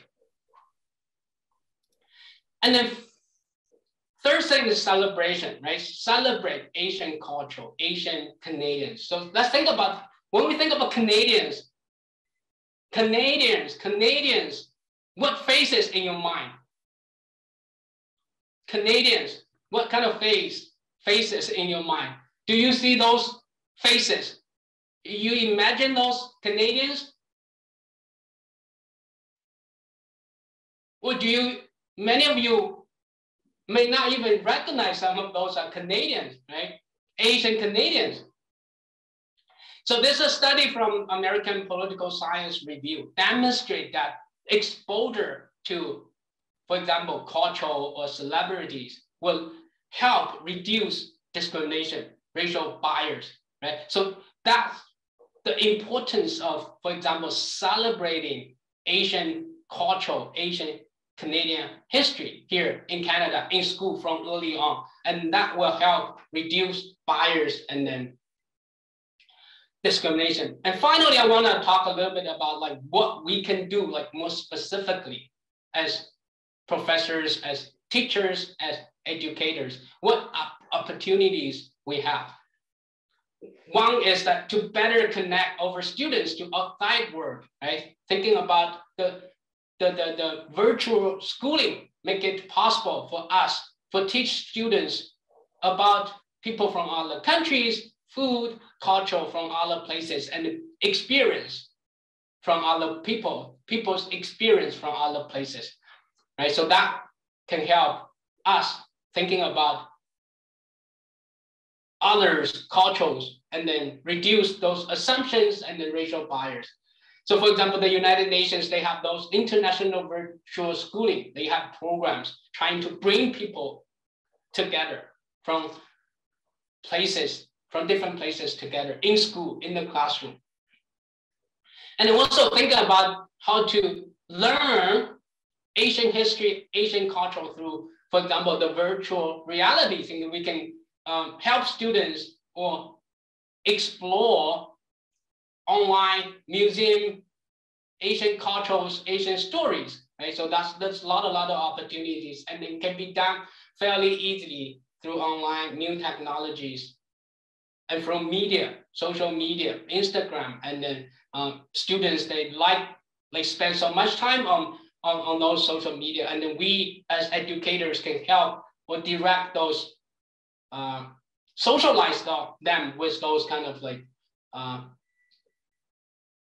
And then third thing is celebration, right? Celebrate Asian culture, Asian Canadians. So let's think about, when we think about Canadians, Canadians, Canadians, what faces in your mind? Canadians, what kind of face faces in your mind? Do you see those faces? You imagine those Canadians? Or do you, many of you may not even recognize some of those are Canadians, right? Asian Canadians. So there's a study from American Political Science Review demonstrate that exposure to, for example, cultural or celebrities will help reduce discrimination, racial bias, right? So that's the importance of, for example, celebrating Asian cultural, Asian Canadian history here in Canada in school from early on. And that will help reduce bias and then discrimination. And finally, I want to talk a little bit about like what we can do like more specifically as professors, as teachers, as educators, what opportunities we have. One is that to better connect our students to outside world, right? Thinking about the, the, the, the virtual schooling, make it possible for us, for teach students about people from other countries, food, culture from other places, and experience from other people, people's experience from other places, right? So that can help us thinking about others' cultures and then reduce those assumptions and the racial bias. So for example, the United Nations, they have those international virtual schooling. They have programs trying to bring people together from places from different places together in school, in the classroom. And also think about how to learn Asian history, Asian culture through, for example, the virtual reality thing. We can um, help students or explore online museum, Asian cultures, Asian stories, right? So that's, that's a lot, a lot of opportunities and it can be done fairly easily through online new technologies and from media, social media, Instagram, and then um, students, they like, they spend so much time on, on, on those social media. And then we as educators can help or direct those, uh, socialize them with those kind of like uh,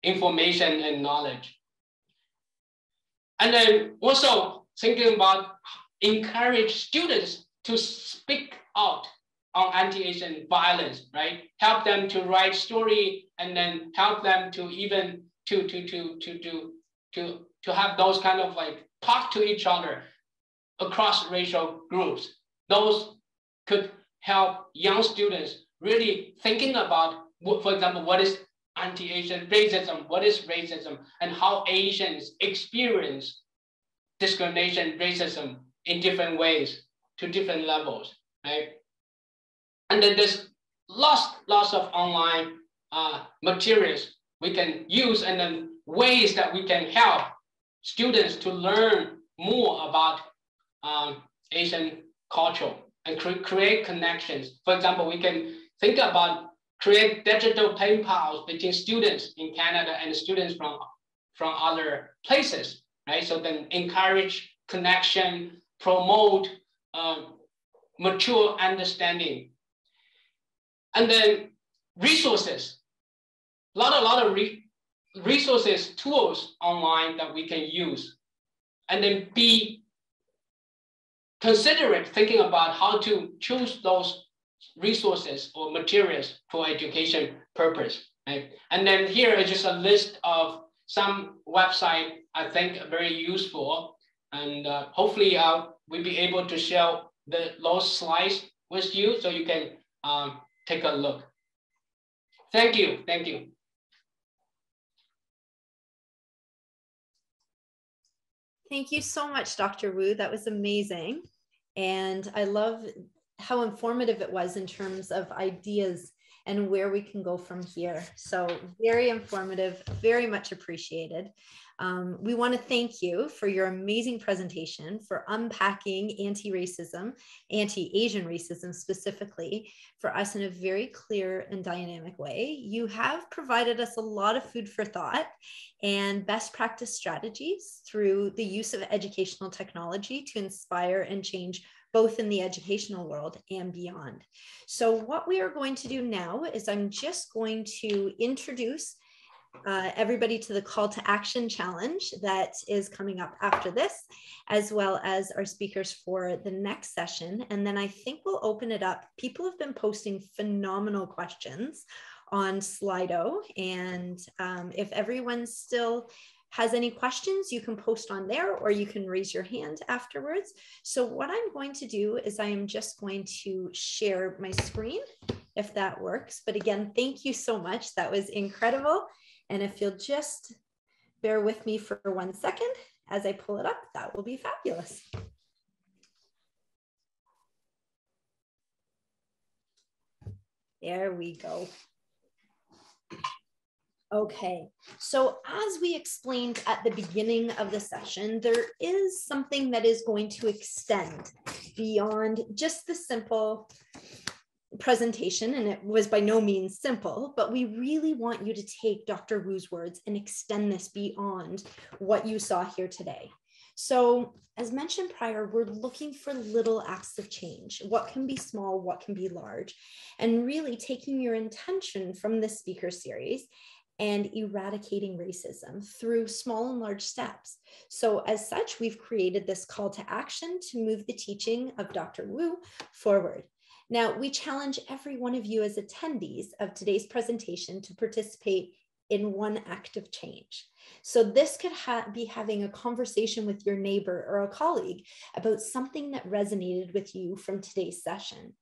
information and knowledge. And then also thinking about encourage students to speak out on anti-Asian violence, right? Help them to write story and then help them to even to to to to to to to have those kind of like talk to each other across racial groups. Those could help young students really thinking about, for example, what is anti-Asian racism, what is racism, and how Asians experience discrimination, racism in different ways to different levels, right? And then there's lots, lots of online uh, materials we can use and then ways that we can help students to learn more about um, Asian culture and cre create connections. For example, we can think about create digital pen pals between students in Canada and students from, from other places, right? So then encourage connection, promote uh, mature understanding and then resources, a lot, a lot of re resources, tools online that we can use. And then be considerate thinking about how to choose those resources or materials for education purpose. Right? And then here is just a list of some website I think very useful. And uh, hopefully uh, we'll be able to share the, those slides with you so you can um, take a look. Thank you. Thank you. Thank you so much, Dr. Wu. That was amazing. And I love how informative it was in terms of ideas and where we can go from here. So, very informative, very much appreciated. Um, we want to thank you for your amazing presentation, for unpacking anti racism, anti Asian racism specifically, for us in a very clear and dynamic way. You have provided us a lot of food for thought and best practice strategies through the use of educational technology to inspire and change both in the educational world and beyond. So, what we are going to do now is I'm just going to introduce uh, everybody to the call to action challenge that is coming up after this, as well as our speakers for the next session. And then I think we'll open it up. People have been posting phenomenal questions on Slido. And um, if everyone still has any questions, you can post on there or you can raise your hand afterwards. So what I'm going to do is I am just going to share my screen if that works. But again, thank you so much. That was incredible. And if you'll just bear with me for one second as I pull it up, that will be fabulous. There we go. Okay, so as we explained at the beginning of the session, there is something that is going to extend beyond just the simple presentation, and it was by no means simple, but we really want you to take Dr. Wu's words and extend this beyond what you saw here today. So, as mentioned prior, we're looking for little acts of change. What can be small, what can be large, and really taking your intention from this speaker series and eradicating racism through small and large steps. So, as such, we've created this call to action to move the teaching of Dr. Wu forward. Now, we challenge every one of you as attendees of today's presentation to participate in one act of change. So, this could ha be having a conversation with your neighbor or a colleague about something that resonated with you from today's session.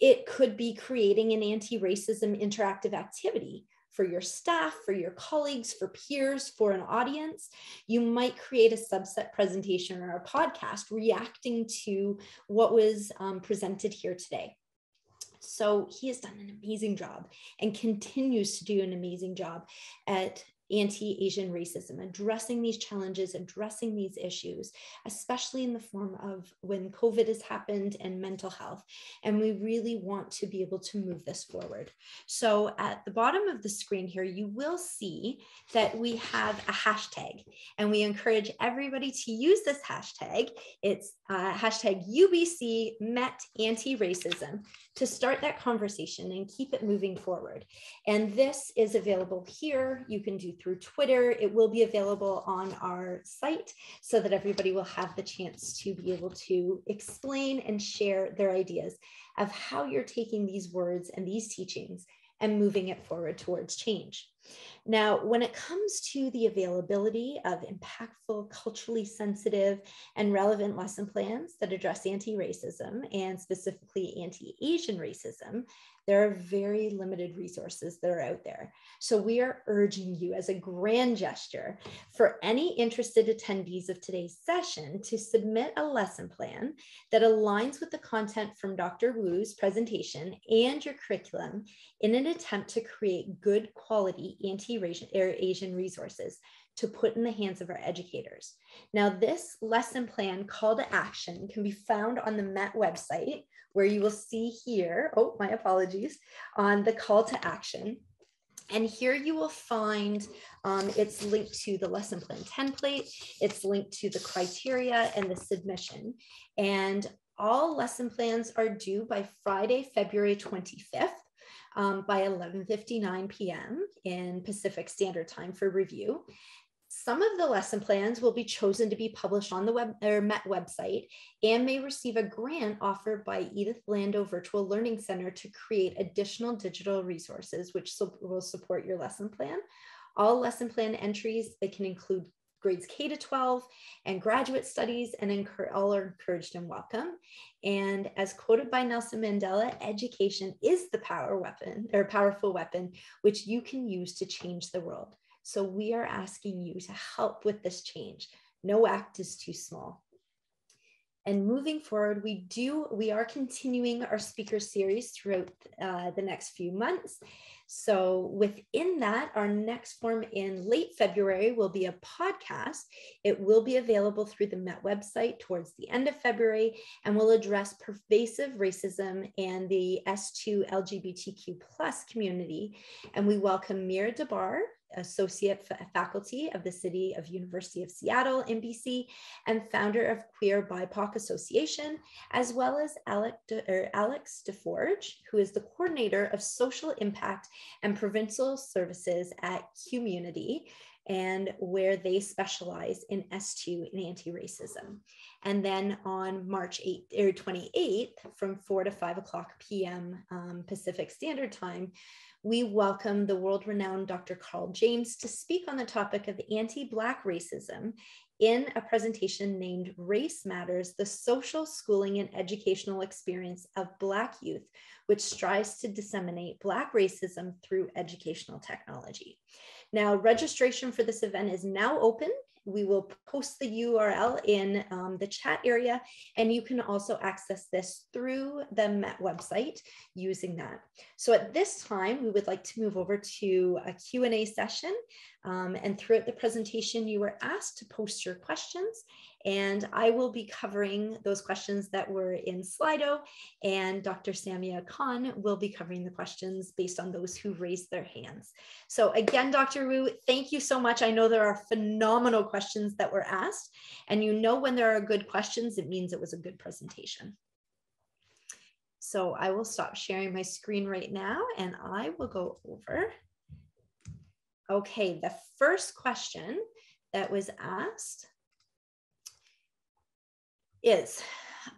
It could be creating an anti racism interactive activity for your staff, for your colleagues, for peers, for an audience. You might create a subset presentation or a podcast reacting to what was um, presented here today. So he has done an amazing job and continues to do an amazing job at anti Asian racism, addressing these challenges, addressing these issues, especially in the form of when COVID has happened and mental health. And we really want to be able to move this forward. So at the bottom of the screen here, you will see that we have a hashtag, and we encourage everybody to use this hashtag. It's uh, hashtag UBC Met Anti Racism to start that conversation and keep it moving forward. And this is available here. You can do through Twitter. It will be available on our site so that everybody will have the chance to be able to explain and share their ideas of how you're taking these words and these teachings and moving it forward towards change. Now, when it comes to the availability of impactful, culturally sensitive, and relevant lesson plans that address anti racism and specifically anti Asian racism, there are very limited resources that are out there. So we are urging you as a grand gesture for any interested attendees of today's session to submit a lesson plan that aligns with the content from Dr. Wu's presentation and your curriculum in an attempt to create good quality anti-Asian resources to put in the hands of our educators. Now, this lesson plan call to action can be found on the MET website, where you will see here, oh, my apologies, on the call to action. And here you will find um, it's linked to the lesson plan template, it's linked to the criteria and the submission. And all lesson plans are due by Friday, February 25th. Um, by 11:59 p.m. in Pacific Standard Time for review. Some of the lesson plans will be chosen to be published on the web or MET website and may receive a grant offered by Edith Lando Virtual Learning Center to create additional digital resources which will support your lesson plan. All lesson plan entries, they can include grades K to 12 and graduate studies and all are encouraged and welcome. And as quoted by Nelson Mandela, education is the power weapon or powerful weapon which you can use to change the world. So we are asking you to help with this change. No act is too small. And moving forward, we do we are continuing our speaker series throughout uh, the next few months. So within that, our next form in late February will be a podcast. It will be available through the Met website towards the end of February and will address pervasive racism and the S2 LGBTQ plus community. And we welcome Mira Dabar, associate faculty of the City of University of Seattle NBC, and founder of Queer BIPOC Association, as well as Alex, De, Alex DeForge, who is the coordinator of social impact and provincial services at Community and where they specialize in S2 and anti-racism. And then on March 8th or 28th from 4 to 5 o'clock p.m. Um, Pacific Standard Time, we welcome the world renowned Dr. Carl James to speak on the topic of anti Black racism in a presentation named Race Matters The Social Schooling and Educational Experience of Black Youth, which strives to disseminate Black racism through educational technology. Now, registration for this event is now open we will post the URL in um, the chat area, and you can also access this through the Met website using that. So at this time, we would like to move over to a Q&A session. Um, and throughout the presentation, you were asked to post your questions and I will be covering those questions that were in Slido and Dr. Samia Khan will be covering the questions based on those who raised their hands. So again, Dr. Wu, thank you so much. I know there are phenomenal questions that were asked and you know when there are good questions, it means it was a good presentation. So I will stop sharing my screen right now and I will go over. Okay, the first question that was asked is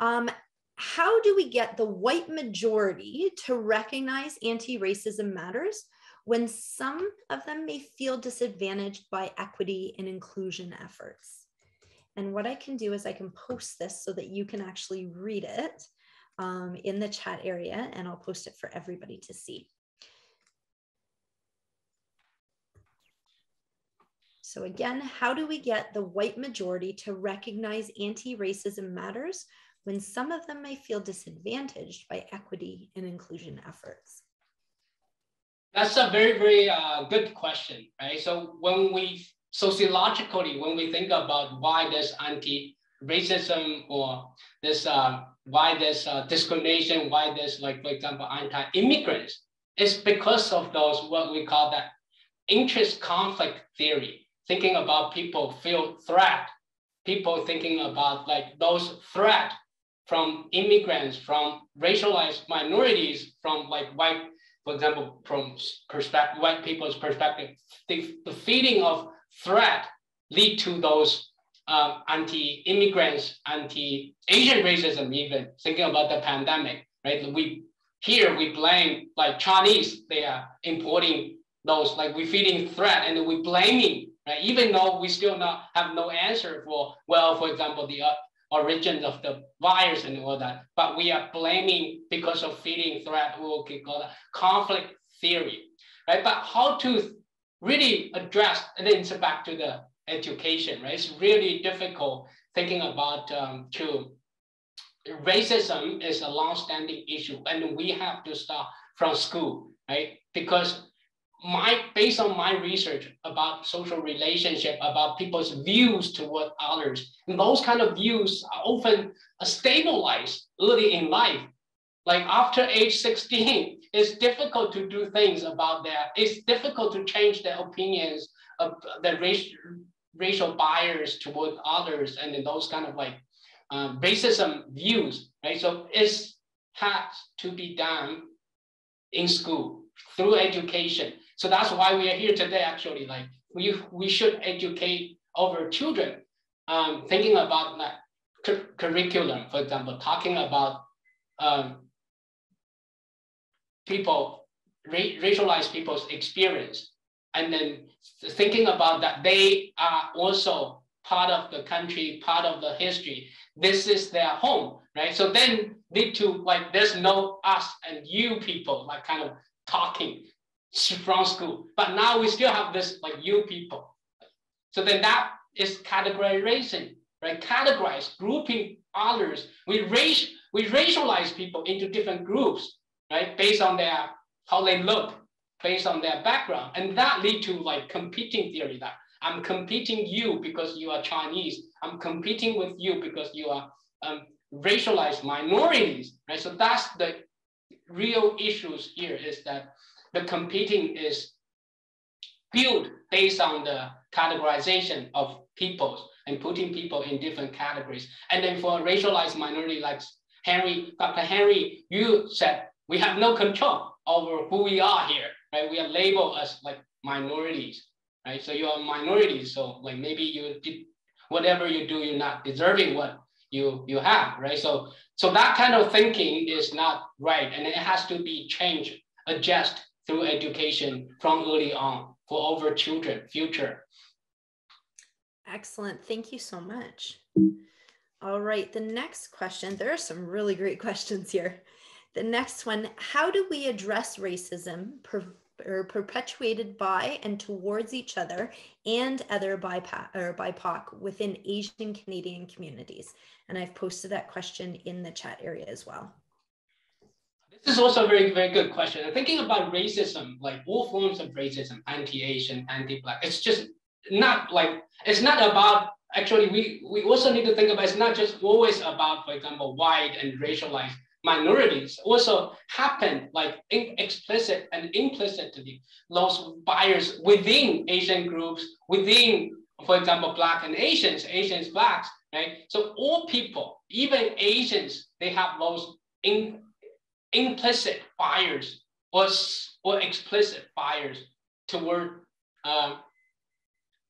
um, how do we get the white majority to recognize anti racism matters when some of them may feel disadvantaged by equity and inclusion efforts? And what I can do is I can post this so that you can actually read it um, in the chat area, and I'll post it for everybody to see. So again, how do we get the white majority to recognize anti-racism matters when some of them may feel disadvantaged by equity and inclusion efforts? That's a very, very uh, good question, right? So when we sociologically, when we think about why this anti-racism or this uh, why this uh, discrimination, why this like for example anti-immigrants, it's because of those what we call that interest conflict theory thinking about people feel threat, people thinking about like those threat from immigrants, from racialized minorities, from like white, for example, from perspective, white people's perspective, the, the feeling of threat lead to those uh, anti-immigrants, anti-Asian racism, even thinking about the pandemic, right? We here we blame like Chinese, they are importing those like we feeling threat and we blaming right? Even though we still not have no answer for, well, for example, the uh, origin of the virus and all that, but we are blaming because of feeding threat, we will call that conflict theory, right? But how to really address, and then it's back to the education, right? It's really difficult thinking about um, to racism is a long-standing issue and we have to start from school, right? Because my based on my research about social relationship, about people's views toward others, and those kind of views are often stabilized early in life. Like after age 16, it's difficult to do things about that. It's difficult to change their opinions of the race, racial bias toward others and then those kind of like um, racism views, right? So it's has to be done in school through education. So that's why we are here today, actually. Like we, we should educate our children, um, thinking about like cu curriculum, for example, talking about um, people, ra racialized people's experience, and then thinking about that they are also part of the country, part of the history. This is their home, right? So then need to like, there's no us and you people, like kind of talking from school. But now we still have this like you people. So then that is categorization, right? Categorize, grouping others. We race, we racialize people into different groups, right? Based on their how they look, based on their background, and that lead to like competing theory. That I'm competing you because you are Chinese. I'm competing with you because you are um, racialized minorities, right? So that's the real issues here is that the competing is built based on the categorization of peoples and putting people in different categories. And then for a racialized minority like Henry, Dr. Henry, you said we have no control over who we are here, right? We are labeled as like minorities, right? So you are minorities. So like maybe you did whatever you do, you're not deserving what you you have, right? So so that kind of thinking is not right, and it has to be changed, adjust through education from early on for our children future. Excellent. Thank you so much. All right. The next question, there are some really great questions here. The next one How do we address racism per, or perpetuated by and towards each other and other BIPOC, or BIPOC within Asian Canadian communities? And I've posted that question in the chat area as well. This is also a very, very good question. I'm thinking about racism, like all forms of racism, anti-Asian, anti-Black. It's just not like, it's not about, actually, we, we also need to think about, it's not just always about, for example, white and racialized minorities also happen like explicit and implicitly those bias within Asian groups, within, for example, Black and Asians, Asians, Blacks, right? So all people, even Asians, they have those in, implicit bias or, or explicit bias toward uh,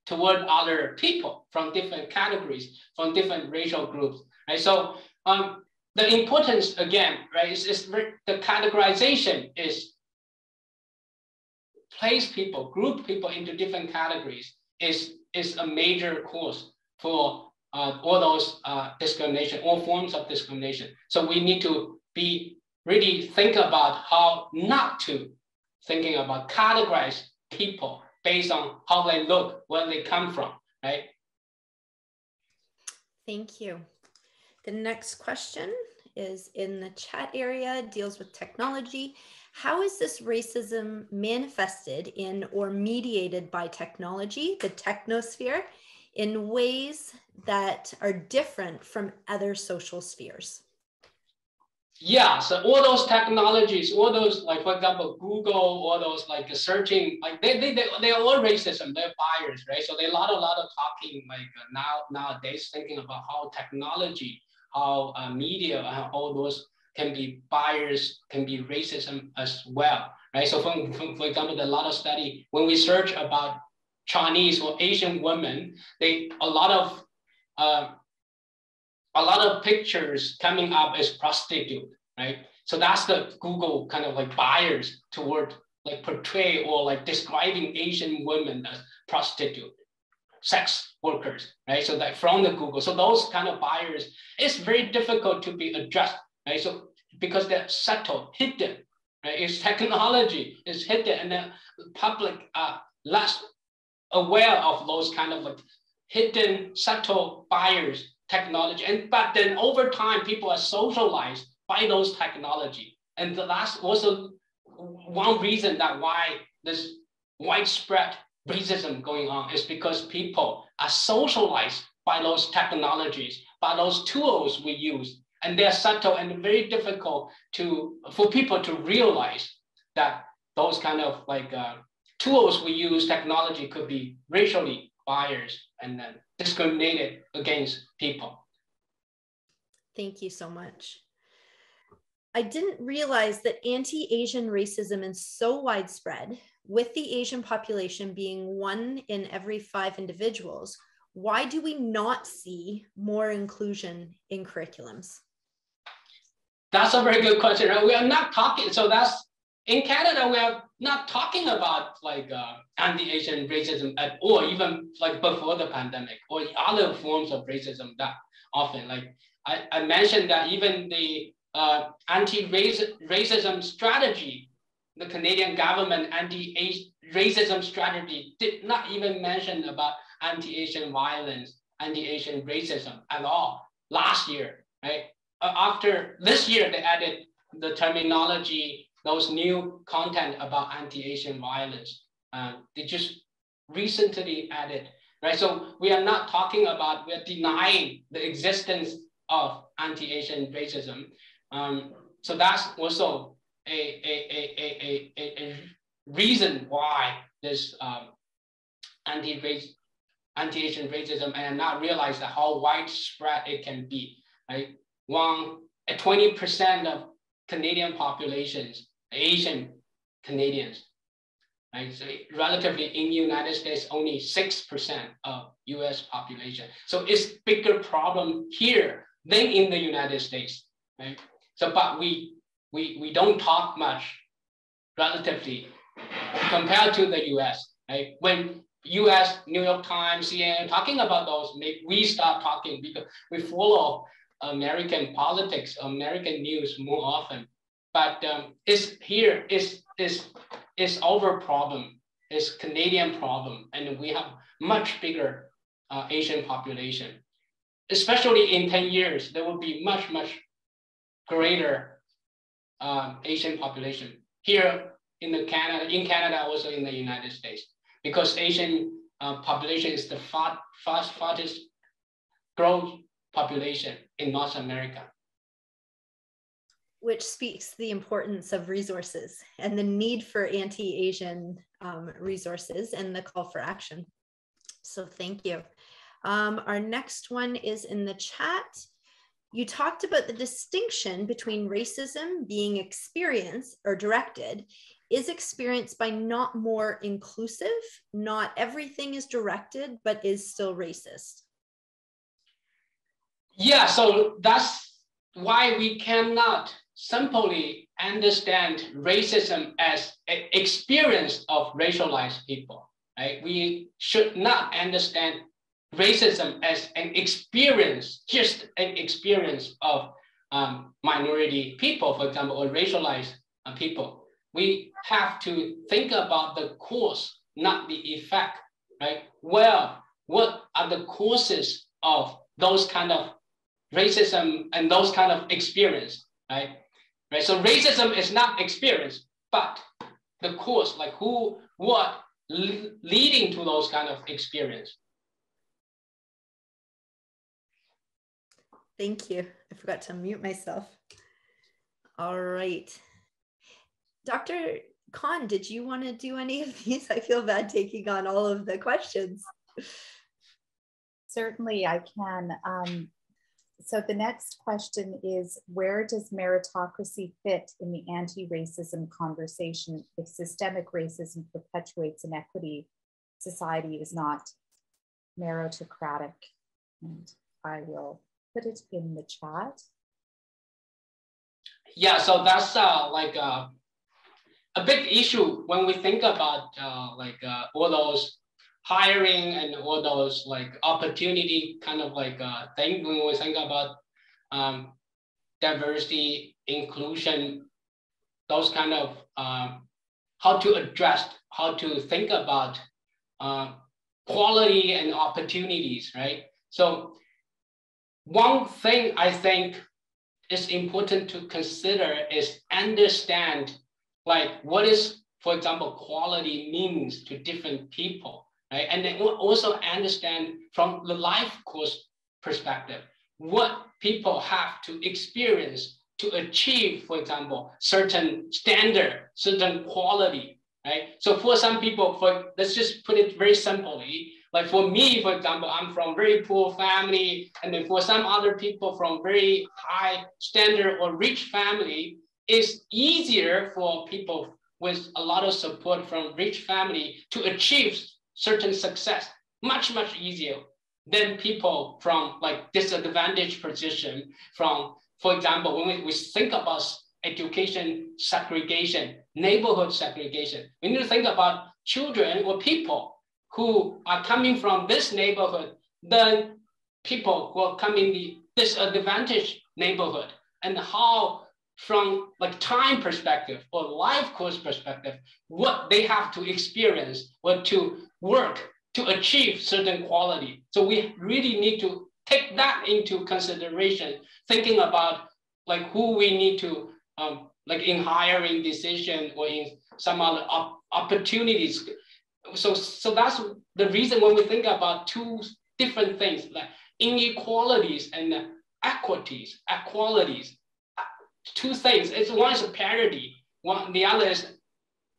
toward other people from different categories, from different racial groups, right? So um, the importance again, right, is, is the categorization is place people, group people into different categories is, is a major cause for uh, all those uh, discrimination, all forms of discrimination. So we need to be really think about how not to thinking about categorize people based on how they look, where they come from, right? Thank you. The next question is in the chat area, deals with technology. How is this racism manifested in or mediated by technology, the technosphere, in ways that are different from other social spheres? Yeah, so all those technologies, all those like for example, Google, all those like searching, like they they they, they are all racism, they're biased, right? So they a lot a lot of talking like uh, now nowadays thinking about how technology, how uh, media, and all those can be biased, can be racism as well, right? So for, for, for example, a lot of study when we search about Chinese or Asian women, they a lot of uh, a lot of pictures coming up as prostitute, right? So that's the Google kind of like bias toward like portray or like describing Asian women as prostitute, sex workers, right? So that from the Google, so those kind of buyers, it's very difficult to be addressed, right? So because they're subtle, hidden, right? It's technology it's hidden, and the public are less aware of those kind of like hidden, subtle buyers technology. And but then over time, people are socialized by those technology. And that's also one reason that why this widespread racism going on is because people are socialized by those technologies, by those tools we use. And they're subtle and very difficult to for people to realize that those kind of like uh, tools we use, technology could be racially biased and then discriminated against people. Thank you so much. I didn't realize that anti Asian racism is so widespread, with the Asian population being one in every five individuals. Why do we not see more inclusion in curriculums? That's a very good question. We are not talking, so that's in Canada, we are not talking about like uh, anti-Asian racism at all, even like before the pandemic or other forms of racism that often. Like I, I mentioned that even the uh, anti-racism strategy, the Canadian government anti-racism strategy did not even mention about anti-Asian violence, anti-Asian racism at all last year, right? Uh, after this year, they added the terminology, those new content about anti-Asian violence. Uh, they just recently added, right? So we are not talking about, we are denying the existence of anti-Asian racism. Um, so that's also a, a, a, a, a, reason why this um, anti-race, anti-Asian racism and not realize that how widespread it can be, right? One, 20% of Canadian populations, Asian Canadians, right? So relatively in the United States, only 6% of US population. So it's bigger problem here than in the United States, right? So, but we, we, we don't talk much relatively compared to the US, right? When US, New York Times, CNN talking about those, we start talking because we follow American politics, American news more often. But um, it's here, it's, it's, it's our problem, it's Canadian problem, and we have much bigger uh, Asian population. Especially in 10 years, there will be much, much greater um, Asian population here in the Canada, in Canada, also in the United States, because Asian uh, population is the fast, fast, fastest growth population in North America. Which speaks the importance of resources and the need for anti-Asian um, resources and the call for action. So thank you. Um, our next one is in the chat. You talked about the distinction between racism being experienced or directed is experienced by not more inclusive, not everything is directed, but is still racist. Yeah, so that's why we cannot simply understand racism as an experience of racialized people, right? We should not understand racism as an experience, just an experience of um, minority people, for example, or racialized uh, people. We have to think about the cause, not the effect, right? Well, what are the causes of those kind of racism and those kind of experience, right? Right. So racism is not experience, but the cause, like who, what, leading to those kind of experience. Thank you. I forgot to mute myself. All right. Dr. Khan, did you want to do any of these? I feel bad taking on all of the questions. Certainly, I can. Um, so the next question is, where does meritocracy fit in the anti-racism conversation if systemic racism perpetuates inequity? Society is not meritocratic. And I will put it in the chat. Yeah, so that's uh, like uh, a big issue when we think about uh, like uh, all those hiring and all those like opportunity kind of like uh, thing when we think about um, diversity, inclusion, those kind of um, how to address, how to think about uh, quality and opportunities, right? So one thing I think is important to consider is understand like what is, for example, quality means to different people, right? And then also understand from the life course perspective, what people have to experience to achieve, for example, certain standard, certain quality, right? So for some people, for let's just put it very simply, like for me, for example, I'm from very poor family, and then for some other people from very high standard or rich family, it's easier for people with a lot of support from rich family to achieve certain success, much, much easier than people from like disadvantaged position from, for example, when we, we think about education segregation, neighborhood segregation, we need to think about children or people who are coming from this neighborhood than people who are coming the disadvantaged neighborhood. And how from like time perspective or life course perspective, what they have to experience or to work to achieve certain quality. So we really need to take that into consideration, thinking about like who we need to, um, like in hiring decision or in some other op opportunities. So, so that's the reason when we think about two different things, like inequalities and equities, equalities, two things. It's one is parity, one the other is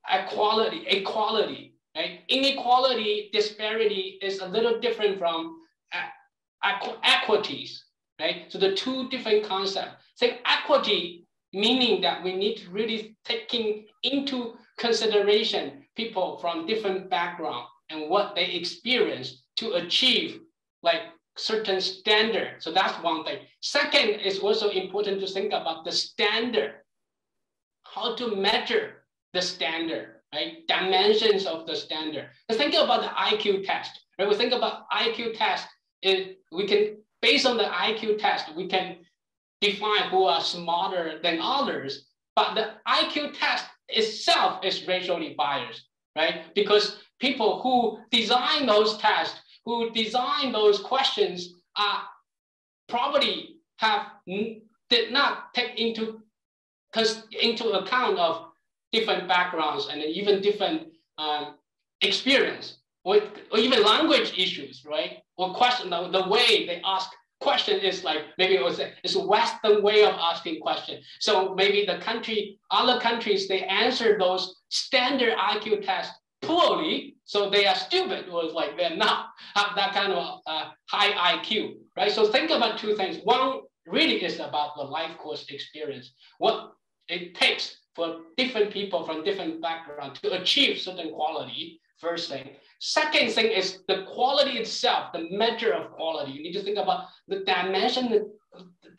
equality, equality. Right? Inequality, disparity is a little different from uh, equ equities. Right? So the two different concepts. So equity meaning that we need to really taking into consideration people from different background and what they experience to achieve like certain standard. So that's one thing. Second it's also important to think about the standard, how to measure the standard, right? Dimensions of the standard. Let's think about the IQ test, right? We think about IQ test, it, we can, based on the IQ test, we can define who are smarter than others, but the IQ test itself is racially biased, right? Because people who design those tests who designed those questions are probably have did not take into into account of different backgrounds and even different um, experience or, or even language issues, right? Or question the, the way they ask question is like maybe it was a, it's a Western way of asking question. So maybe the country, other countries, they answer those standard IQ tests poorly, so they are stupid, was like they're not have that kind of uh, high IQ, right? So think about two things. One really is about the life course experience, what it takes for different people from different backgrounds to achieve certain quality, first thing. Second thing is the quality itself, the measure of quality. You need to think about the dimension, the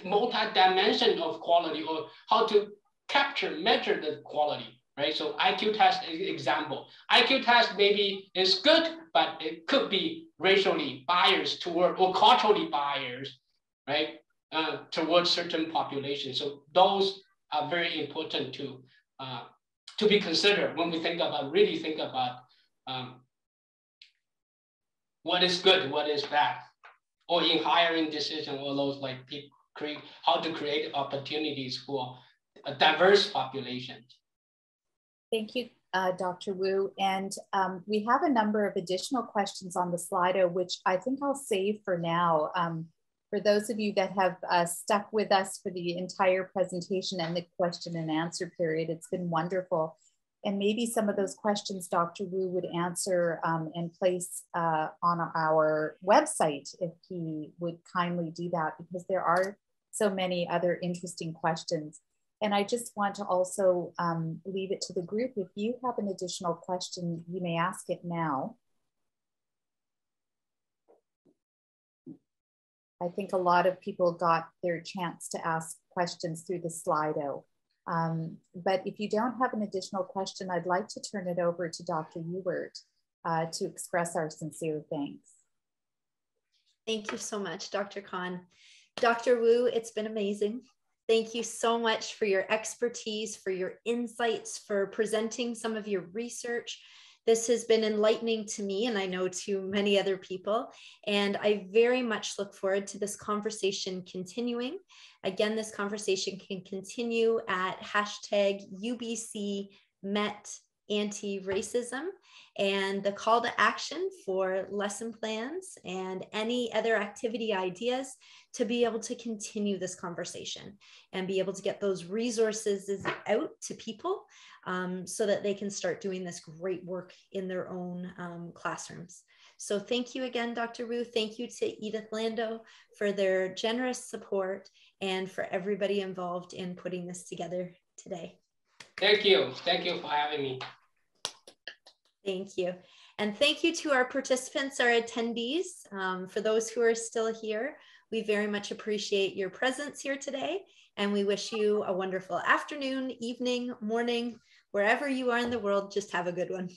multi-dimension of quality or how to capture, measure the quality right? So IQ test example. IQ test maybe is good, but it could be racially biased toward or culturally biased, right? Uh, towards certain populations. So those are very important to uh, to be considered when we think about really think about um, what is good, what is bad, or in hiring decision, all those like people create how to create opportunities for a diverse population. Thank you, uh, Dr. Wu. And um, we have a number of additional questions on the Slido, which I think I'll save for now. Um, for those of you that have uh, stuck with us for the entire presentation and the question and answer period, it's been wonderful. And maybe some of those questions Dr. Wu would answer um, and place uh, on our website if he would kindly do that, because there are so many other interesting questions. And I just want to also um, leave it to the group. If you have an additional question, you may ask it now. I think a lot of people got their chance to ask questions through the Slido. Um, but if you don't have an additional question, I'd like to turn it over to Dr. Ewert uh, to express our sincere thanks. Thank you so much, Dr. Khan. Dr. Wu, it's been amazing. Thank you so much for your expertise, for your insights, for presenting some of your research. This has been enlightening to me, and I know to many other people. And I very much look forward to this conversation continuing. Again, this conversation can continue at hashtag UBC Met anti racism and the call to action for lesson plans and any other activity ideas to be able to continue this conversation and be able to get those resources out to people um, so that they can start doing this great work in their own um, classrooms. So thank you again, Dr. Wu. Thank you to Edith Lando for their generous support and for everybody involved in putting this together today. Thank you. Thank you for having me. Thank you. And thank you to our participants, our attendees. Um, for those who are still here, we very much appreciate your presence here today. And we wish you a wonderful afternoon, evening, morning, wherever you are in the world. Just have a good one.